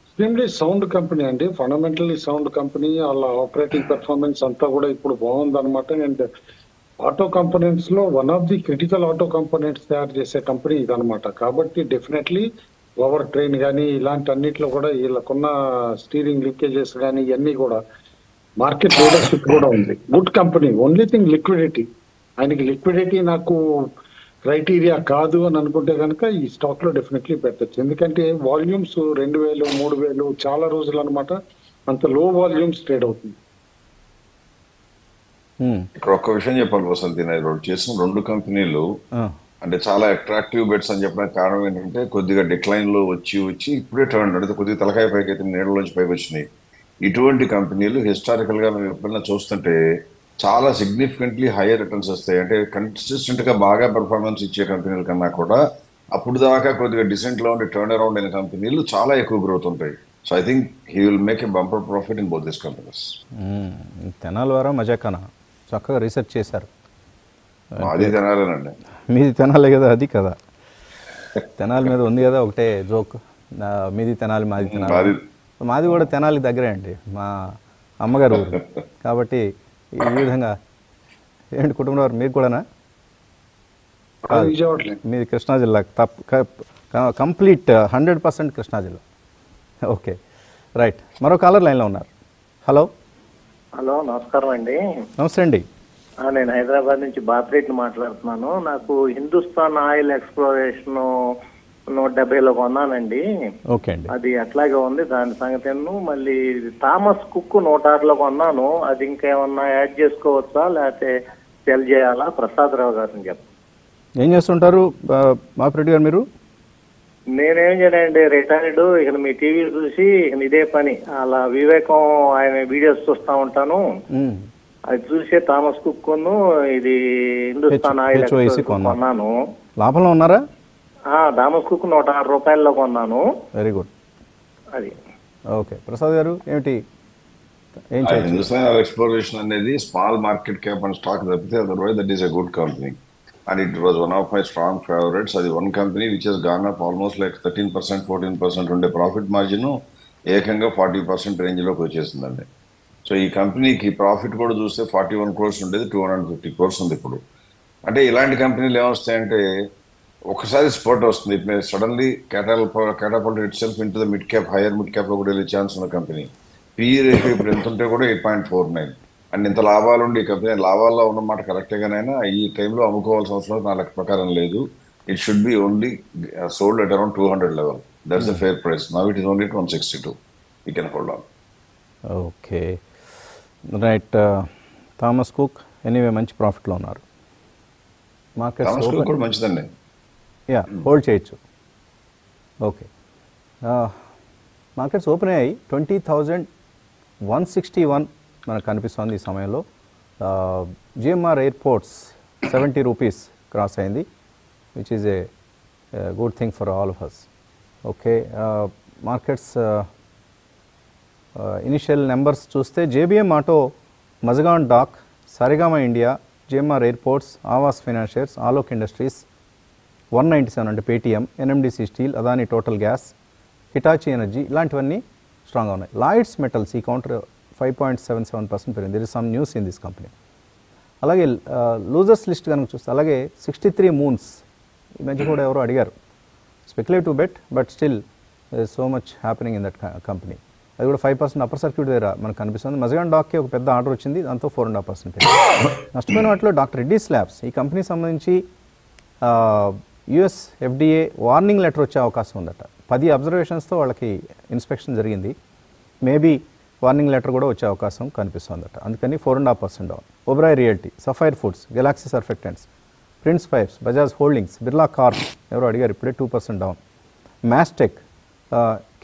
[SPEAKER 2] Extremely sound company అండి. Fundamentally sound company వాళ్ళ operating performance అంతా కూడా ఇప్పుడు బాగుంది అనమాట and auto కంపోనెంట్స్లో one of the critical auto components తయారు చేసే కంపెనీ ఇదనమాట కాబట్టి డెఫినెట్లీ ఓవర్ ట్రైన్ కానీ ఇలాంటి అన్నిట్లో కూడా వీళ్ళకున్న స్టీరింగ్ లీకేజెస్ కానీ ఇవన్నీ కూడా మార్కెట్ లీడర్షిప్ కూడా ఉంది. Good company only thing liquidity ఆయనకి లిక్విడిటీ నాకు క్రైటీరియా కాదు అని అనుకుంటే కనుక ఈ స్టాక్లో డెఫినెట్లీ పెట్టచ్చు. ఎందుకంటే వాల్యూమ్స్ రెండు వేలు మూడు వేలు చాలా రోజులు అనమాట అంత లో వాల్యూమ్స్ ట్రేడ్ అవుతుంది.
[SPEAKER 1] మ్మ్.
[SPEAKER 3] ఇక్కడ ఒక్క విషయం చెప్పాలి వసంతి నేను ఇప్పుడు చేసిన రెండు కంపెనీలు అంటే చాలా అట్రాక్టివ్ బెట్స్ అని చెప్పడానికి కారణం ఏంటంటే కొద్దిగా డిక్లైన్లో వచ్చి వచ్చి ఇప్పుడే టర్న్ అంటే కొద్దిగా తలకాయ పైకి అయితే నీళ్ళలోంచి పైకి వచ్చినాయి. ఇటువంటి కంపెనీలు హిస్టారికల్గా మేము ఎప్పుడైనా చూస్తుంటే చాలా సిగ్నిఫికెంట్లీ హైయర్ రిటర్న్స్ వస్తాయి. అంటే కన్సిస్టెంట్గా బాగా పెర్ఫార్మెన్స్ ఇచ్చే కంపెనీల కన్నా కూడా అప్పుడు దాకా కొద్దిగా డిసెంట్లో ఉండి టర్న్ అరౌండ్ అయిన కంపెనీలు చాలా ఎక్కువ గ్రోత్ ఉంటాయి. So I think he will make a bumper profit in both this companies.
[SPEAKER 1] Tenali వారా మజాకానా? చక్కగా రీసెర్చ్ చేశారు.
[SPEAKER 3] అది తినాలేనండి.
[SPEAKER 1] మీది తెనాలి కదా అది కదా. తెనాలి మీద ఉంది కదా ఒకటే జోక్ మీది తెనాలి మాది తెనాలి.
[SPEAKER 3] మాది-
[SPEAKER 1] మాది కూడా తెనాలి దగ్గరే అండి. మా అమ్మగారు ఊరు. కాబట్టి ఈ విధంగా ఏంటి కుటుంబం వారు మీరు కూడానా? మీది కృష్ణా జిల్లా. తప్ప కంప్లీట్ హండ్రెడ్ పర్సెంట్ కృష్ణా జిల్లా. ఓకే. రైట్. మరో కాలర్ లైన్లో ఉన్నారు. హలో.
[SPEAKER 6] హలో నమస్కారం అండి.
[SPEAKER 1] నమస్తే అండి.
[SPEAKER 6] నేను హైదరాబాద్ నుంచి బాపిరెడ్డి మాట్లాడుతున్నాను. నాకు హిందుస్థాన్ ఆయిల్ ఎక్స్ప్లోరేషన్ నూట డెబ్బైలో కొన్నానండి.
[SPEAKER 1] ఓకే అండి.
[SPEAKER 6] అది అట్లాగే ఉంది దాని సంగతి మళ్ళీ థామస్ కుక్ నూట ఆరులో కొన్నాను. అది ఇంకేమన్నా యాడ్ చేసుకోవచ్చా లేకపోతే సెల్ చేయాలా? ప్రసాదరావు గారిని చెప్పండి
[SPEAKER 1] ఏం చేస్తుంటారు మాపిరెడ్డి గారు మీరు?
[SPEAKER 6] నేనేం చేయనండి రిటైర్డ్. ఇక మీ టీవీ చూసి ఇక ఇదే పని. అలా వివేకం ఆయన వీడియోస్ చూస్తా ఉంటాను. అది చూసే థామస్ కుక్ ఇది హిందుస్థాన్ ఆయిల్. కొన్నాను.
[SPEAKER 1] లాభంలో ఉన్నారా?
[SPEAKER 6] ఆ, థామస్ కుక్ నూట ఆరు రూపాయల్లో కొన్నాను.
[SPEAKER 1] వెరీ గుడ్
[SPEAKER 6] అది.
[SPEAKER 1] ఓకే ప్రసాద్ గారు ఏమిటి? ఏం
[SPEAKER 3] హిందుస్థాన్ ఎక్స్ప్లోరేషన్ అనేది small market cap and stock తప్పితే otherwise that is a good company and it was one of my strong favourites అది one company which has gone up almost like thirteen percent fourteen percent ఉండే profit margin ఏకంగా forty percent రేంజ్లోకి వచ్చేసిందండి. So ఈ కంపెనీకి profit కూడా చూస్తే forty one crores ఉండేది టూ హండ్రెడ్ ఫిఫ్టీ క్రోర్స్ ఉంది ఇప్పుడు. అంటే ఇలాంటి కంపెనీలు ఏమొస్తాయంటే ఒకసారి స్పోర్ట్ వస్తుంది. ఇప్పుడు suddenly కేటాల్ catapult itself into the mid cap higher mid క్యాప్లో కూడా వెళ్ళే ఛాన్స్ ఉన్న కంపెనీ పిఈ రేషియో ఇప్పుడు ఎంత ఉంటే కూడా eight point four nine and ఇంత లాభాలు ఉండి ఈ కంపెనీ లాభాల్లో ఉన్నమాట కరెక్టే గానైనా ఈ టైంలో అమ్ముకోవాల్సిన అవసరం నా లెక్క ప్రకారం లేదు. It should be only sold at around two hundred level that's the fair price now it is only one sixty two you can hold on
[SPEAKER 1] okay right Thomas Cook anyway మంచి ప్రాఫిట్లో ఉన్నారు. ఓపెన్
[SPEAKER 3] కూడా మంచిదండి.
[SPEAKER 1] Yeah hold చేయొచ్చు. Okay markets open అయ్యాయి. Twenty thousand one sixty one మనకు కనిపిస్తుంది ఈ సమయంలో. GMR airports seventy rupees cross అయింది which is a good thing for all of us okay markets initial numbers చూస్తే JBM auto Mazagon dock Saregama India GMR airports Aavas financiers Alok industries one ninety seven అంటే Paytm NMDC steel Adani total gas Hitachi energy ఇలాంటివన్నీ స్ట్రాంగ్గా ఉన్నాయి. Lloyds metals ఈ counter five point seven seven percent పెరిగింది. There is some news in this company అలాగే losers list కనుక చూస్తే అలాగే సిక్స్టీ త్రీ మూన్స్ ఈ మధ్య కూడా ఎవరో అడిగారు. Speculative bet but still so much happening in that company అది కూడా ఫైవ్ పర్సెంట్ అప్పర్ సర్క్యూట్ దగ్గర మనకు కనిపిస్తుంది. మజగాన్ డాక్కి ఒక పెద్ద ఆర్డర్ వచ్చింది దాంతో ఫోర్ అండ్ హాఫ్ పర్సెంట్ నష్టపోయిన వాటిలో డాక్టర్ రెడ్డి స్లాబ్స్ ఈ కంపెనీ సంబంధించి యుఎస్ ఎఫ్డిఏ వార్నింగ్ లెటర్ వచ్చే అవకాశం ఉందట. పది అబ్జర్వేషన్స్తో వాళ్ళకి ఇన్స్పెక్షన్ జరిగింది. మేబీ వార్నింగ్ లెటర్ కూడా వచ్చే అవకాశం కనిపిస్తుందట. అందుకని four and half percent down. Oberoi realty sapphire foods galaxy surfactants prince pipes Bajaj holdings Birla corp ఎవరో అడిగారు ఇప్పుడే two percent down. Mastek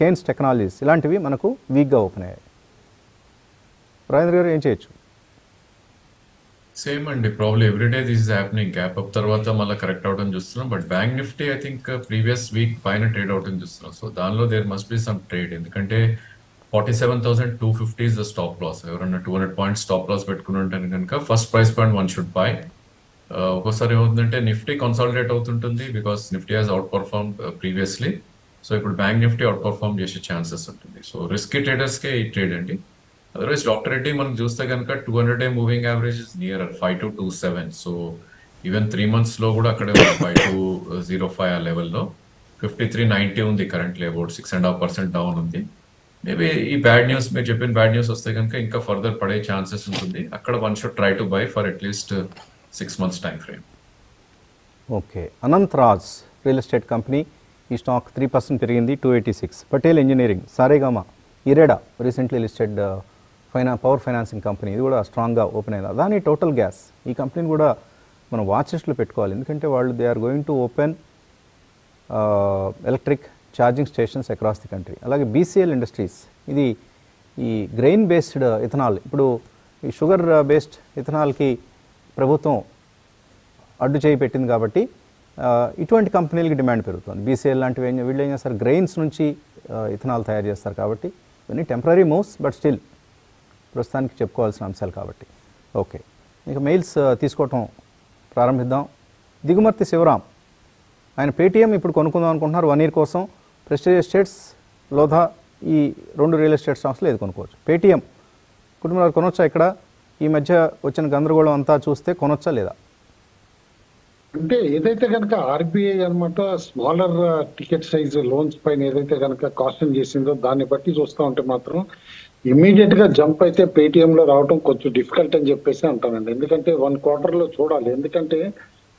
[SPEAKER 1] Kaynes technologies ఇలాంటివి మనకు వీక్గా ఓపెన్ అయ్యాయి. రాజేంద్ర గారు ఏం చేయొచ్చు?
[SPEAKER 4] సేమ్ అండి. Probably everyday this is happening gap up తర్వాత మళ్ళీ కరెక్ట్ అవడం చూస్తున్నాం. But bank Nifty I think previous week పైన ట్రేడ్ అవడం చూస్తున్నాం. సో దానిలో there must be some trade ఎందుకంటే forty seven thousand two fifty is the stop loss ఎవరన్నా two hundred points stop loss పెట్టుకుని ఉంటాను కనుక first price point one should buy ఒక్కోసారి ఏమవుతుందంటే నిఫ్టీ కన్సాలిడేట్ అవుతుంటుంది because Nifty has outperform previously so ఇప్పుడు bank Nifty outperform చేసే chances ఉంటుంది. సో రిస్క్ ట్రేడర్స్కే ఈ ట్రేడ్ అండి. అదర్వైజ్ డాక్టర్ రెడ్డి మనం చూస్తే కనుక two hundred day moving average is near five to two seven so even three మంత్స్లో కూడా అక్కడే ఫైవ్ టూ జీరో ఫైవ్ ఆ లెవెల్లో ఫిఫ్టీ త్రీ నైన్టీ ఉంది currently about six and half percent down ఉంది. మేబీ ఈ బ్యాడ్ న్యూస్ మీరు చెప్పిన బ్యాడ్ న్యూస్ వస్తే కనుక ఇంకా ఫర్దర్ పడే ఛాన్సెస్ ఉంటుంది. అక్కడ one should try to buy for at least six months time frame
[SPEAKER 1] okay Anant Raj real estate company ఈ స్టాక్ త్రీ పర్సెంట్ పెరిగింది two eighty six Patel engineering Saregama IREDA recently listed ఫైనా power financing company. ఇది కూడా స్ట్రాంగ్గా open అయింది Adani total gas. ఈ కంపెనీని కూడా మనం వాచ్ లిస్ట్లో పెట్టుకోవాలి. ఎందుకంటే వాళ్ళు they are going to open electric charging stations across the country. అలాగే బీసీఎల్ ఇండస్ట్రీస్. ఇది ఈ గ్రెయిన్ బేస్డ్ ఇథనాల్. ఇప్పుడు ఈ షుగర్ బేస్డ్ ఇథనాల్కి ప్రభుత్వం అడ్డు చేయి పెట్టింది కాబట్టి ఇటువంటి కంపెనీలకి డిమాండ్ పెరుగుతుంది. బీసీఎల్ లాంటివి ఏం వీళ్ళు ఏం చేస్తారు? గ్రెయిన్స్ నుంచి ఇథనాల్ తయారు చేస్తారు కాబట్టి ఇవన్నీ టెంపరీ మూవ్స్ బట్ స్టిల్ ప్రస్తుతానికి చెప్పుకోవాల్సిన అంశాలు కాబట్టి. ఓకే. ఇక మెయిల్స్ తీసుకోవటం ప్రారంభిద్దాం. దిగుమర్తి శివరాం. ఆయన పేటీఎం ఇప్పుడు కొనుక్కుందాం అనుకుంటున్నారు. వన్ ఇయర్ కోసం ప్రెస్టేజ్ ఎస్టేట్స్ లోధా ఈ రెండు రియల్ ఎస్టేట్ సంస్థలు ఏది కొనుక్కోవచ్చు? పేటీఎం. కుటుంబాలు కొనొచ్చా ఇక్కడ? ఈ మధ్య వచ్చిన గందరగోళం అంతా చూస్తే కొనొచ్చా లేదా?
[SPEAKER 2] అంటే ఏదైతే కనుక ఆర్బీఐ అనమాట స్మాలర్ టికెట్ సైజ్ లోన్స్ పైన ఏదైతే కనుక కాస్టింగ్ చేసిందో దాన్ని బట్టి చూస్తూ ఉంటే మాత్రం ఇమీడియట్గా జంప్ అయితే పేటిఎం లో రావడం కొంచెం డిఫికల్ట్ అని చెప్పేసి అంటానండి. ఎందుకంటే వన్ క్వార్టర్లో చూడాలి. ఎందుకంటే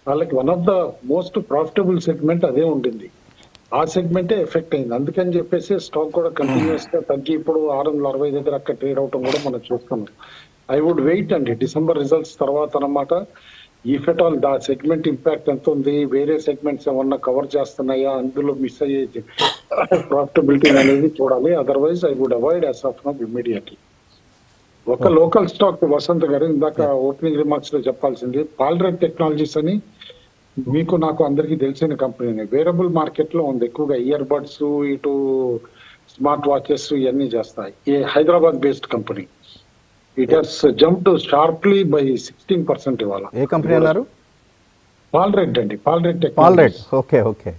[SPEAKER 2] వాళ్ళకి one of the most profitable segment అదే ఉండింది. ఆ సెగ్మెంటే ఎఫెక్ట్ అయింది. అందుకని చెప్పేసి స్టాక్ కూడా కంటిన్యూస్గా తగ్గి ఇప్పుడు ఆరు వందల అరవై దగ్గర అక్కడ ట్రేడ్ అవటం కూడా మనం చూస్తున్నాం. ఐ వుడ్ వెయిట్ అండి. డిసెంబర్ రిజల్ట్స్ తర్వాత అన్నమాట. If at all the segment impact ఎంత ఉంది వేరే సెగ్మెంట్స్ ఏమన్నా కవర్ చేస్తున్నాయా అందులో మిస్ అయ్యే ప్రాఫిటబిలిటీ అనేది చూడాలి. Otherwise I would avoid as of now immediately ఒక లోకల్ స్టాక్ వసంత్ గారు ఇందాక ఓపెనింగ్ రిమార్క్స్లో చెప్పాల్సింది పాల్రెడ్ టెక్నాలజీస్ అని మీకు నాకు అందరికీ తెలిసిన కంపెనీ వేరబుల్ మార్కెట్లో ఉంది. ఎక్కువగా ఇయర్ బడ్స్ ఇటు స్మార్ట్ వాచెస్ ఇవన్నీ చేస్తాయి. ఈ Hyderabad based company it has jump sharply by sixteen percent ఇవాళ.
[SPEAKER 1] ఏ కంపెనీ అన్నారు?
[SPEAKER 2] పాల్ రెడ్ అండి Paul red
[SPEAKER 1] Paul red okay okay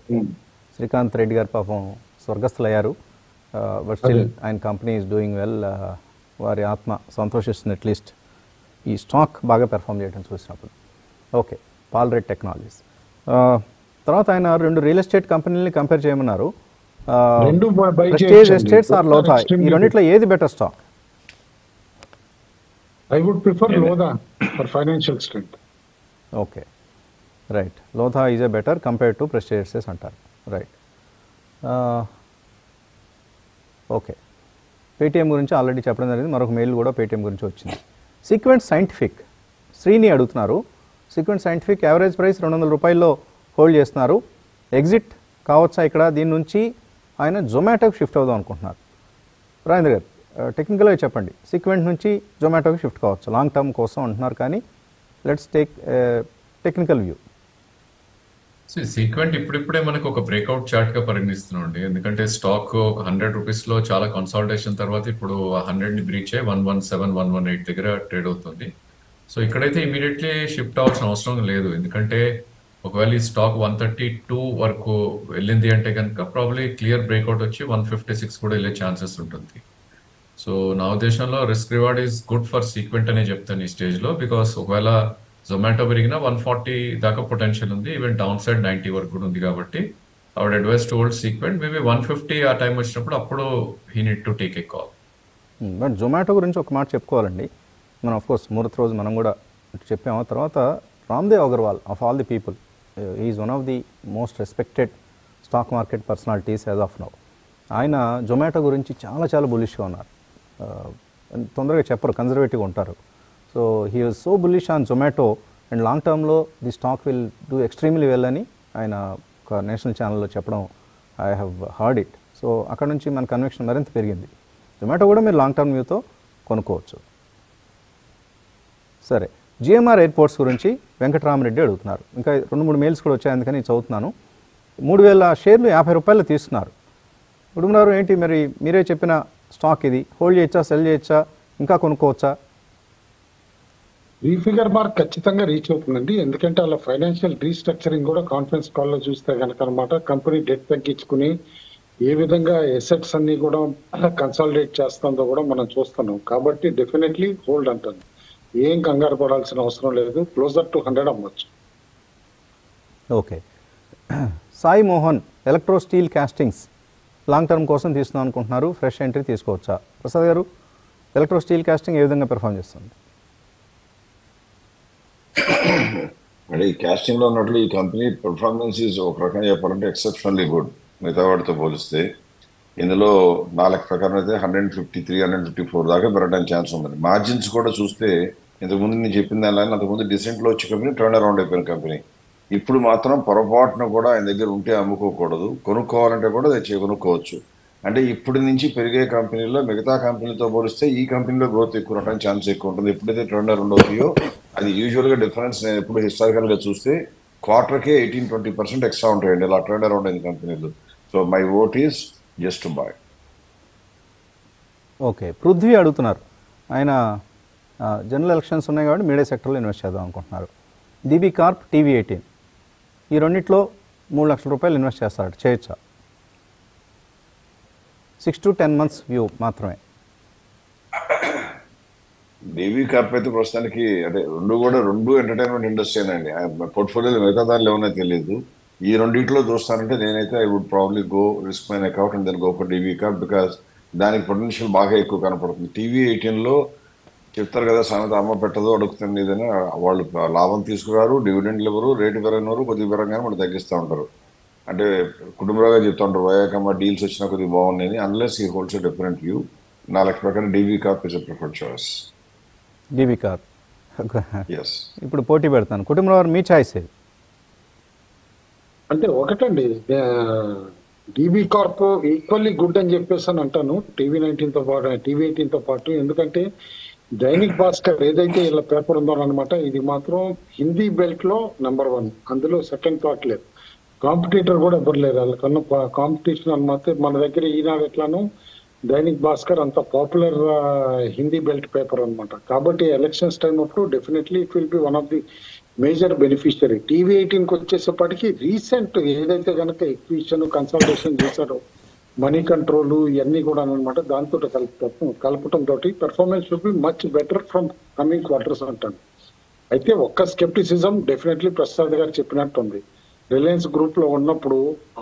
[SPEAKER 1] Srikanth Reddy గారు పాపం స్వర్గస్థులయ్యారు. బట్ స్టిల్ ఆయన కంపెనీ ఈజ్ డూయింగ్ వెల్ వారి ఆత్మ సంతోషిస్తుంది అట్లీస్ట్ ఈ స్టాక్ బాగా పెర్ఫామ్ చేయడం చూసినప్పుడు. ఓకే పాల్ రెడ్ టెక్నాలజీస్ తర్వాత ఆయన రెండు రియల్ ఎస్టేట్ కంపెనీలని కంపేర్ చేయమన్నారు. ఎస్టేట్స్ ఆర్
[SPEAKER 2] are
[SPEAKER 1] లోథా ఈ రెండిట్లో ఏది better stock
[SPEAKER 2] I would prefer Lodha for financial strength
[SPEAKER 1] okay right Lodha is a better compare to Prestige's అంటారు రైట్ ఓకే పేటీఎం గురించి ఆల్రెడీ చెప్పడం జరిగింది. మరొక మెయిల్ కూడా పేటీఎం గురించి వచ్చింది. సీక్వెంట్ సైంటిఫిక్ శ్రీని అడుగుతున్నారు. సీక్వెంట్ సైంటిఫిక్ యావరేజ్ ప్రైస్ రెండు వందల రూపాయల్లో హోల్డ్ చేస్తున్నారు. ఎగ్జిట్ కావచ్చా ఇక్కడ? దీని నుంచి ఆయన జొమాటోకి షిఫ్ట్ అవుదాం అనుకుంటున్నారు. రాజేంద్ర గారు టెక్నికల్గా చెప్పండి. సీక్వెంట్ నుంచి జొమాటోకి షిఫ్ట్ కావచ్చు. లాంగ్ టర్మ్ కోసం అంటున్నారు కానీ let's take technical view
[SPEAKER 4] Sequent ఇప్పుడిప్పుడే మనకు ఒక బ్రేక్అవుట్ చార్ట్గా పరిగణిస్తున్నాం అండి ఎందుకంటే స్టాక్ ఒక హండ్రెడ్ రూపీస్లో చాలా కన్సాలిడేషన్ తర్వాత ఇప్పుడు హండ్రెడ్ని బ్రీచ్ అయ్యి one one seven one one eight దగ్గర ట్రేడ్ అవుతుంది. సో ఇక్కడైతే ఇమీడియట్లీ షిఫ్ట్ అవ్వాల్సిన అవసరం లేదు. ఎందుకంటే ఒకవేళ ఈ స్టాక్ వన్ థర్టీ టూ వరకు వెళ్ళింది అంటే కనుక ప్రాబ్లీ క్లియర్ బ్రేక్అవుట్ వచ్చి వన్ ఫిఫ్టీ సిక్స్ కూడా వెళ్ళే ఛాన్సెస్ ఉంటుంది. సో నా ఉద్దేశంలో risk reward is good for Sequent అనే చెప్తాను ఈ స్టేజ్లో బికాస్ ఒకవేళ జొమాటో పెరిగినా వన్ ఫార్టీ దాకా పొటెన్షియల్ ఉంది ఈవెన్ డౌన్ సైడ్ నైన్టీ వరకు కూడా ఉంది కాబట్టి ఆవిడ advise to hold Sequent maybe one fifty ఆ టైం వచ్చినప్పుడు అప్పుడు he need to take a call
[SPEAKER 1] but Zomato గురించి ఒక మాట చెప్పుకోవాలండి. మనం ఆఫ్ కోర్స్ మూడత రోజు మనం కూడా చెప్పాము. తర్వాత Ramdev Agarwal of all the people is one of the most respected stock market personalities as of now ఆయన జొమాటో గురించి చాలా చాలా బులిష్గా ఉన్నారు. తొందరగా చెప్పరు కన్జర్వేటివ్ ఉంటారు. So he was so bullish on Zomato and long టర్మ్లో the stock will do extremely well అని ఆయన ఒక నేషనల్ ఛానల్లో చెప్పడం I have heard it. So అక్కడ నుంచి మన కన్వెక్షన్ మరింత పెరిగింది. జొమాటో కూడా మీరు లాంగ్ టర్మ్ వ్యూతో కొనుక్కోవచ్చు. సరే జిఎంఆర్ ఎయిర్పోర్ట్స్ గురించి వెంకటరామరెడ్డి అడుగుతున్నారు. ఇంకా రెండు మూడు మెయిల్స్ కూడా వచ్చాయి అందుకని చదువుతున్నాను. మూడు వేల షేర్లు యాభై రూపాయలు తీసుకున్నారు ఉడుమన్నారు ఏంటి మరి మీరే చెప్పిన స్టాక్ ఇది. హోల్డ్ చేయొచ్చా సెల్ చేయొచ్చా ఇంకా కొనుక్కోవచ్చా?
[SPEAKER 2] రీఫిగర్ మార్క్ ఖచ్చితంగా రీచ్ అవుతుందండి. ఎందుకంటే అలా ఫైనాన్షియల్ రీస్ట్రక్చరింగ్ కూడా కాన్ఫరెన్స్ కాల్లో చూస్తే కనుక అనమాట కంపెనీ డెట్ తగ్గించుకుని ఏ విధంగా ఎసెట్స్ అన్ని కూడా కన్సాలిడేట్ చేస్తుందో కూడా మనం చూస్తున్నాం. కాబట్టి డెఫినెట్లీ హోల్డ్ అంటుంది. ఏం కంగారు పడాల్సిన అవసరం లేదు. క్లోజర్ టు హండ్రెడ్ అమ్మొచ్చు.
[SPEAKER 1] Okay. Sai Mohan Electrosteel Castings long term కోసం తీసుకుందాం అనుకుంటున్నారు ఫ్రెష్ ఎంట్రీ తీసుకోవచ్చా? ప్రసాద్ గారు ఎలక్ట్రో స్టీల్ కాస్టింగ్ ఏ విధంగా పెర్ఫామ్ చేస్తుంది?
[SPEAKER 3] అంటే ఈ కాస్టింగ్లో ఉన్నట్లు ఈ కంపెనీ పెర్ఫార్మెన్స్ ఈజ్ ఒక రకంగా చెప్పాలంటే ఎక్సెప్షనల్లీ గుడ్ మిగతా వాటితో పోలిస్తే ఇందులో నాలుగు ప్రకారం అయితే hundred fifty three hundred fifty four దాకా పెరగడానికి ఛాన్స్ ఉంది మార్జిన్స్ కూడా చూస్తే ఇంతకుముందు నేను చెప్పిన దానిలో అంతకుముందు డిసెంట్లో వచ్చే కంపెనీ టర్న్ అరౌండ్ అయిపోయిన కంపెనీ ఇప్పుడు మాత్రం పొరపాటున కూడా ఆయన దగ్గర ఉంటే అమ్ముకోకూడదు. కొనుక్కోవాలంటే కూడా తెచ్చి కొనుక్కోవచ్చు. అంటే ఇప్పటి నుంచి పెరిగే కంపెనీలో మిగతా కంపెనీలతో పోలిస్తే ఈ కంపెనీలో గ్రోత్ ఎక్కువ రావడానికి ఛాన్స్ ఎక్కువ ఉంటుంది. ఎప్పుడైతే ట్రెండ్ రెండు అవుతాయో అది యూజువల్గా డిఫరెన్స్ నేను ఎప్పుడు హిస్టారికల్గా చూస్తే క్వార్టర్కే ఎయిటీన్ ట్వంటీ పర్సెంట్ ఎక్స్ట్రా ఉంటాయండి. ఇలా ట్రెండ్ అరౌండ్ అయిన కంపెనీలు. So my vote is just buy
[SPEAKER 1] okay. Prithvi అడుగుతున్నారు. ఆయన జనరల్ ఎలక్షన్స్ ఉన్నాయి కాబట్టి మీడియా సెక్టర్లో ఇన్వెస్ట్ చేద్దాం అనుకుంటున్నారు. డీబీ కార్ప్ టీవీ ఎయిటీన్ ఈ రెండిట్లో మూడు లక్షల రూపాయలు ఇన్వెస్ట్ చేస్తాడు చేయొచ్చా? Six to ten months view మాత్రమే.
[SPEAKER 3] డేవీ కార్ప్ అయితే ప్రస్తుతానికి అదే రెండు కూడా రెండు ఎంటర్టైన్మెంట్ ఇండస్ట్రీ అండి. పోర్ట్ఫోలియోలో మిగతా దానిలో ఏమన్నా తెలియదు ఈ రెండిట్లో చూస్తానంటే నేనైతే I would probably go risk mine account and then go for DB corp because దానికి పొటెన్షియల్ బాగా ఎక్కువ కనపడుతుంది. టీవీ ఎయిటీన్లో లో చెప్తారు కదా సామెత అమ్మ పెట్టదు అడుగుతుంది ఏదైనా వాళ్ళు లాభం తీసుకురారు డివిడెండ్లు ఇవ్వరు రేటు పెరగనరు కొద్దిగా పెరగానే వాళ్ళు తగ్గిస్తూ ఉంటారు. అంటే కుటుంబంగా చెప్తా ఉంటారు వైయాకమ్మ డీల్స్ వచ్చినా కొద్దిగా బాగున్నాయి అన్లెస్ ఈ హోల్స్ డిఫరెంట్ వ్యూ నా లెక్క ప్రకారం DB corp is preferred choice
[SPEAKER 1] DB corp
[SPEAKER 3] yes
[SPEAKER 1] ఇప్పుడు పోటీ పెడతాను. కుటుంబరావు మీ ఛాయిస్ ఏది?
[SPEAKER 2] అంటే ఒకటండి టీవీ కార్ప్ ఈక్వల్లీ గుడ్ అని చెప్పేసి అని అంటాను. టీవీ నైన్టీన్తో పాటు టీవీ ఎయిటీన్తో పాటు ఎందుకంటే దైనిక్ భాస్కర్ ఏదైతే ఇలా పేపర్ ఉందో అనమాట ఇది మాత్రం హిందీ బెల్ట్లో నెంబర్ వన్. అందులో సెకండ్ థాట్ లేదు. కాంపిటీటర్ కూడా ఎవరు లేరు. వాళ్ళకన్నా కాంపిటీషన్ అనమాట మన దగ్గర ఈనాడు ఎట్లానో దైనిక్ భాస్కర్ అంత పాపులర్ హిందీ బెల్ట్ పేపర్ అనమాట కాబట్టి ఎలక్షన్స్ టైం అప్పుడు definitely it will be one of the major beneficiary. TV ఎయిటీన్కి recent ఏదైతే కనుక ఎక్విషన్ కన్సల్టేషన్ చేశారో మనీ కంట్రోల్ ఇవన్నీ కూడా అనమాట దాంతో కలుపుతాం కలపటం తోటి performance will be much better from coming quarters అంటాను. అయితే ఒక్క స్కెప్టిసిజం డెఫినెట్లీ ప్రసాద్ గారు చెప్పినట్టుంది. రిలయన్స్ గ్రూప్లో ఉన్నప్పుడు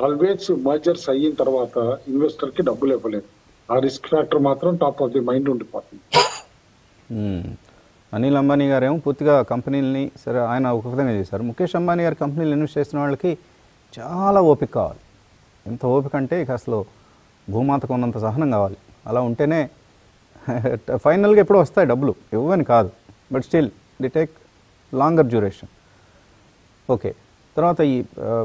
[SPEAKER 2] ఆల్వేస్ మర్జర్స్ అయిన తర్వాత ఇన్వెస్టర్కి డబ్బులు ఇవ్వలేదు. ఆ రిస్క్ ఫ్యాక్టర్ మాత్రం టాప్ ఆఫ్ ది మైండ్ ఉండిపోతుంది.
[SPEAKER 1] అనిల్ అంబానీ గారేమో పూర్తిగా కంపెనీలని సరే ఆయన ఒక విధంగా చేశారు. ముఖేష్ అంబానీ గారి కంపెనీలు ఇన్వెస్ట్ చేసిన వాళ్ళకి చాలా ఓపిక కావాలి. ఎంత ఓపిక అంటే ఇక అసలు భూమాతకు ఉన్నంత సహనం కావాలి. అలా ఉంటేనే ఫైనల్గా ఎప్పుడో వస్తాయి డబ్బులు. ఇవ్వని కాదు. But still the take longer duration okay తర్వాత ఈ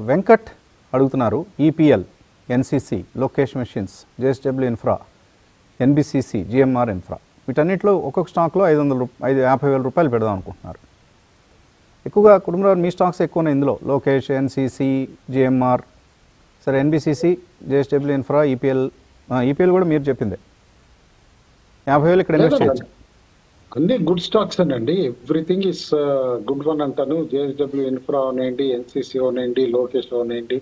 [SPEAKER 1] వెంకట్ అడుగుతున్నారు EPL NCC Lokesh machines JSW infra NBCC GMR infra వీటన్నిటిలో ఒక్కొక్క స్టాక్లో ఐదు వందల రూప ఐదు యాభై వేల రూపాయలు పెడదాం అనుకుంటున్నారు. ఎక్కువగా కుటుంబంలో మీ స్టాక్స్ ఎక్కువ ఉన్నాయి ఇందులో లోకేష్ ఎన్సిసి జిఎంఆర్ సరే NBCC JSW infra EPL EPL కూడా మీరు చెప్పిందే. యాభై వేలు ఇక్కడ ఇన్వెస్ట్ చేయొచ్చు.
[SPEAKER 2] అన్ని గుడ్ స్టాక్స్ అండి ఎవ్రీథింగ్ ఇస్ గుడ్ వన్ అంటాను. జేఎస్డబ్ల్యూ ఇన్ఫ్రా అవనండి ఎన్సీసీ అవనండి లోకేష్ అవనండి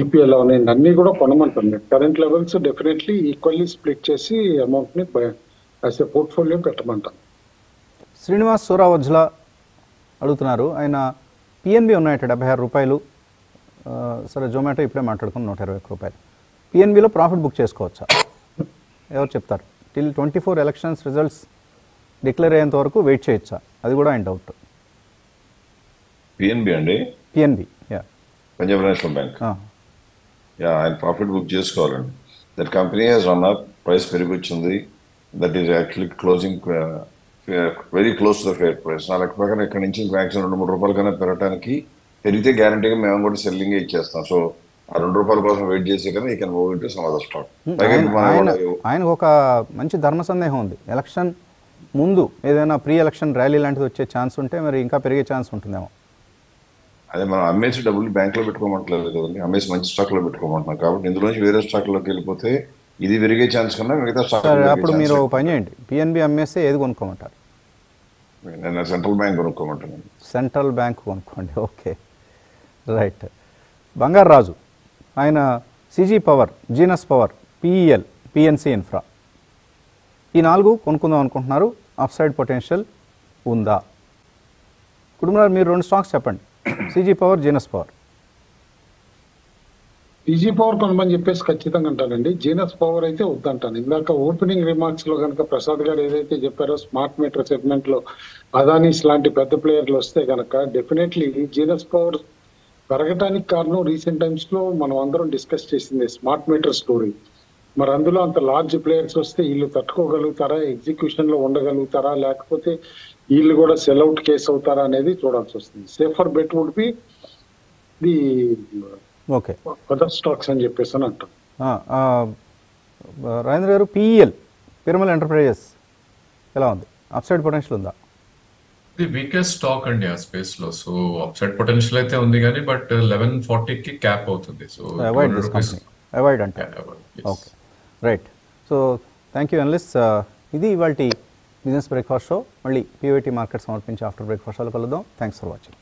[SPEAKER 2] ఈపీఎల్ అవనండి అన్ని కూడా కొనమంటుంది current levels definitely equally split చేసి అమౌంట్ని యాజ్ ఎ పోర్ట్ఫోలియో పెట్టమంటాం
[SPEAKER 1] శ్రీనివాస్ సూరావజ్ల అడుగుతున్నారు. ఆయన పిఎన్బి ఉన్నాయట డెబ్బై ఆరు రూపాయలు. సరే జొమాటో ఇప్పుడే మాట్లాడుకుని నూట ఇరవై ఒక్క రూపాయలు. పిఎన్బిలో ప్రాఫిట్ బుక్ చేసుకోవచ్చా? ఎవరు చెప్తారు? Till twenty four elections results declare అయ్యేంత వరకు వెయిట్ చేయొచ్చా? అది కూడా ఆయన డౌట్
[SPEAKER 3] పిఎన్బి అండి?
[SPEAKER 1] PNB yeah
[SPEAKER 3] Punjab national bank yeah ఆయన ప్రాఫిట్ బుక్ చేసుకోవాలండి. That company has run up price పెరిగొచ్చింది. That is actually closing very close to the fair price నా లెక్క ప్రకారం ఇక్కడ నుంచి మ్యాక్సిమం రెండు మూడు రూపాయల కన్నా పెరగడానికి పెరిగితే గ్యారంటీగా మేము కూడా సెల్లింగ్ ఇచ్చేస్తాం. సో ఆ రెండు రూపాయల కోసం వెయిట్ చేసే కన్నా he can move into some other stock
[SPEAKER 1] ఆయన ఆయన ఆయనకు ఒక మంచి ధర్మ సందేహం ఉంది. ఎలక్షన్ ముందు ఏదైనా ప్రీ ఎలక్షన్ ర్యాలీ లాంటిది వచ్చే ఛాన్స్ ఉంటే మరి ఇంకా పెరిగే ఛాన్స్ ఉంటుందేమో.
[SPEAKER 3] అదే మనం అమ్మేసి డబ్బులు బ్యాంక్లో పెట్టుకోమంటలేదు కదండి అమ్మేసి మంచి స్టాక్లో పెట్టుకోమంటున్నాం కాబట్టి ఇందులో నుంచి వేరే స్టాక్లోకి వెళ్ళిపోతే ఇది పెరిగే ఛాన్స్ కన్నా మిగతా స్టాక్
[SPEAKER 1] అప్పుడు మీరు ఒక పని చేయండి. పిఎన్బి అమ్మేస్తే ఏది కొనుక్కోమంటారు?
[SPEAKER 3] నేను సెంట్రల్ బ్యాంక్ కొనుక్కోమంటున్నాను.
[SPEAKER 1] సెంట్రల్ బ్యాంక్ కొనుక్కోండి. ఓకే. రైట్. బంగారు రాజు ఆయన CG power Genus power PEL PNC infra. ఈ నాలుగు కొనుక్కుందాం అనుకుంటున్నారు. అప్సైడ్ పొటెన్షియల్ ఉందా? కుటుంబాలు మీరు రెండు స్టాక్స్ చెప్పండి. CG power Genus power.
[SPEAKER 2] CG power కొనమని చెప్పేసి ఖచ్చితంగా అంటానండి. జీనస్ పవర్ అయితే వద్దంటాను. ఇందాక ఓపెనింగ్ రిమార్క్స్లో కనుక ప్రసాద్ గారు ఏదైతే చెప్పారో స్మార్ట్ మీటర్ సెగ్మెంట్లో అదానీస్ లాంటి పెద్ద ప్లేయర్లు వస్తే కనుక డెఫినెట్లీ జీనస్ పవర్ పెరగటానికి కారణం రీసెంట్ టైమ్స్లో మనం అందరం డిస్కస్ చేసింది స్మార్ట్ మీటర్ స్టోరీ. మరి అందులో అంత లార్జ్ ప్లేయర్స్ వస్తే వీళ్ళు తట్టుకోగలుగుతారా? ఎగ్జిక్యూషన్లో ఉండగలుగుతారా? లేకపోతే వీళ్ళు కూడా సెల్అవుట్ కేసు అవుతారా అనేది చూడాల్సి వస్తుంది. Safer bet would be the
[SPEAKER 1] okay.
[SPEAKER 2] Other stocks అని చెప్పేసి అని అంటాం.
[SPEAKER 1] రాజేంద్ర గారు పిఈఎల్ పిరమల్ ఎంటర్ప్రైజెస్ ఎలా ఉంది? అప్సైడ్ పొటెన్షియల్ ఉందా?
[SPEAKER 4] ఇది వీకెస్ట్ స్టాక్ అండి ఆ స్పేస్లో. సో అప్సైడ్ పొటెన్షియల్ అయితే ఉంది కానీ బట్ లెవెన్కి క్యాప్ అవుతుంది. సో
[SPEAKER 1] అవాయిడ్ అవాయిడ్ అంటే okay right so thank you analyst ఇది ఇవాళ బిజినెస్ బ్రేక్ఫాస్ట్ షో మళ్ళీ పీవైటీ మార్కెట్ సమర్పించి ఆఫ్టర్ బ్రేక్ఫాస్ట్ షోలో కలుద్దాం. Thanks for watching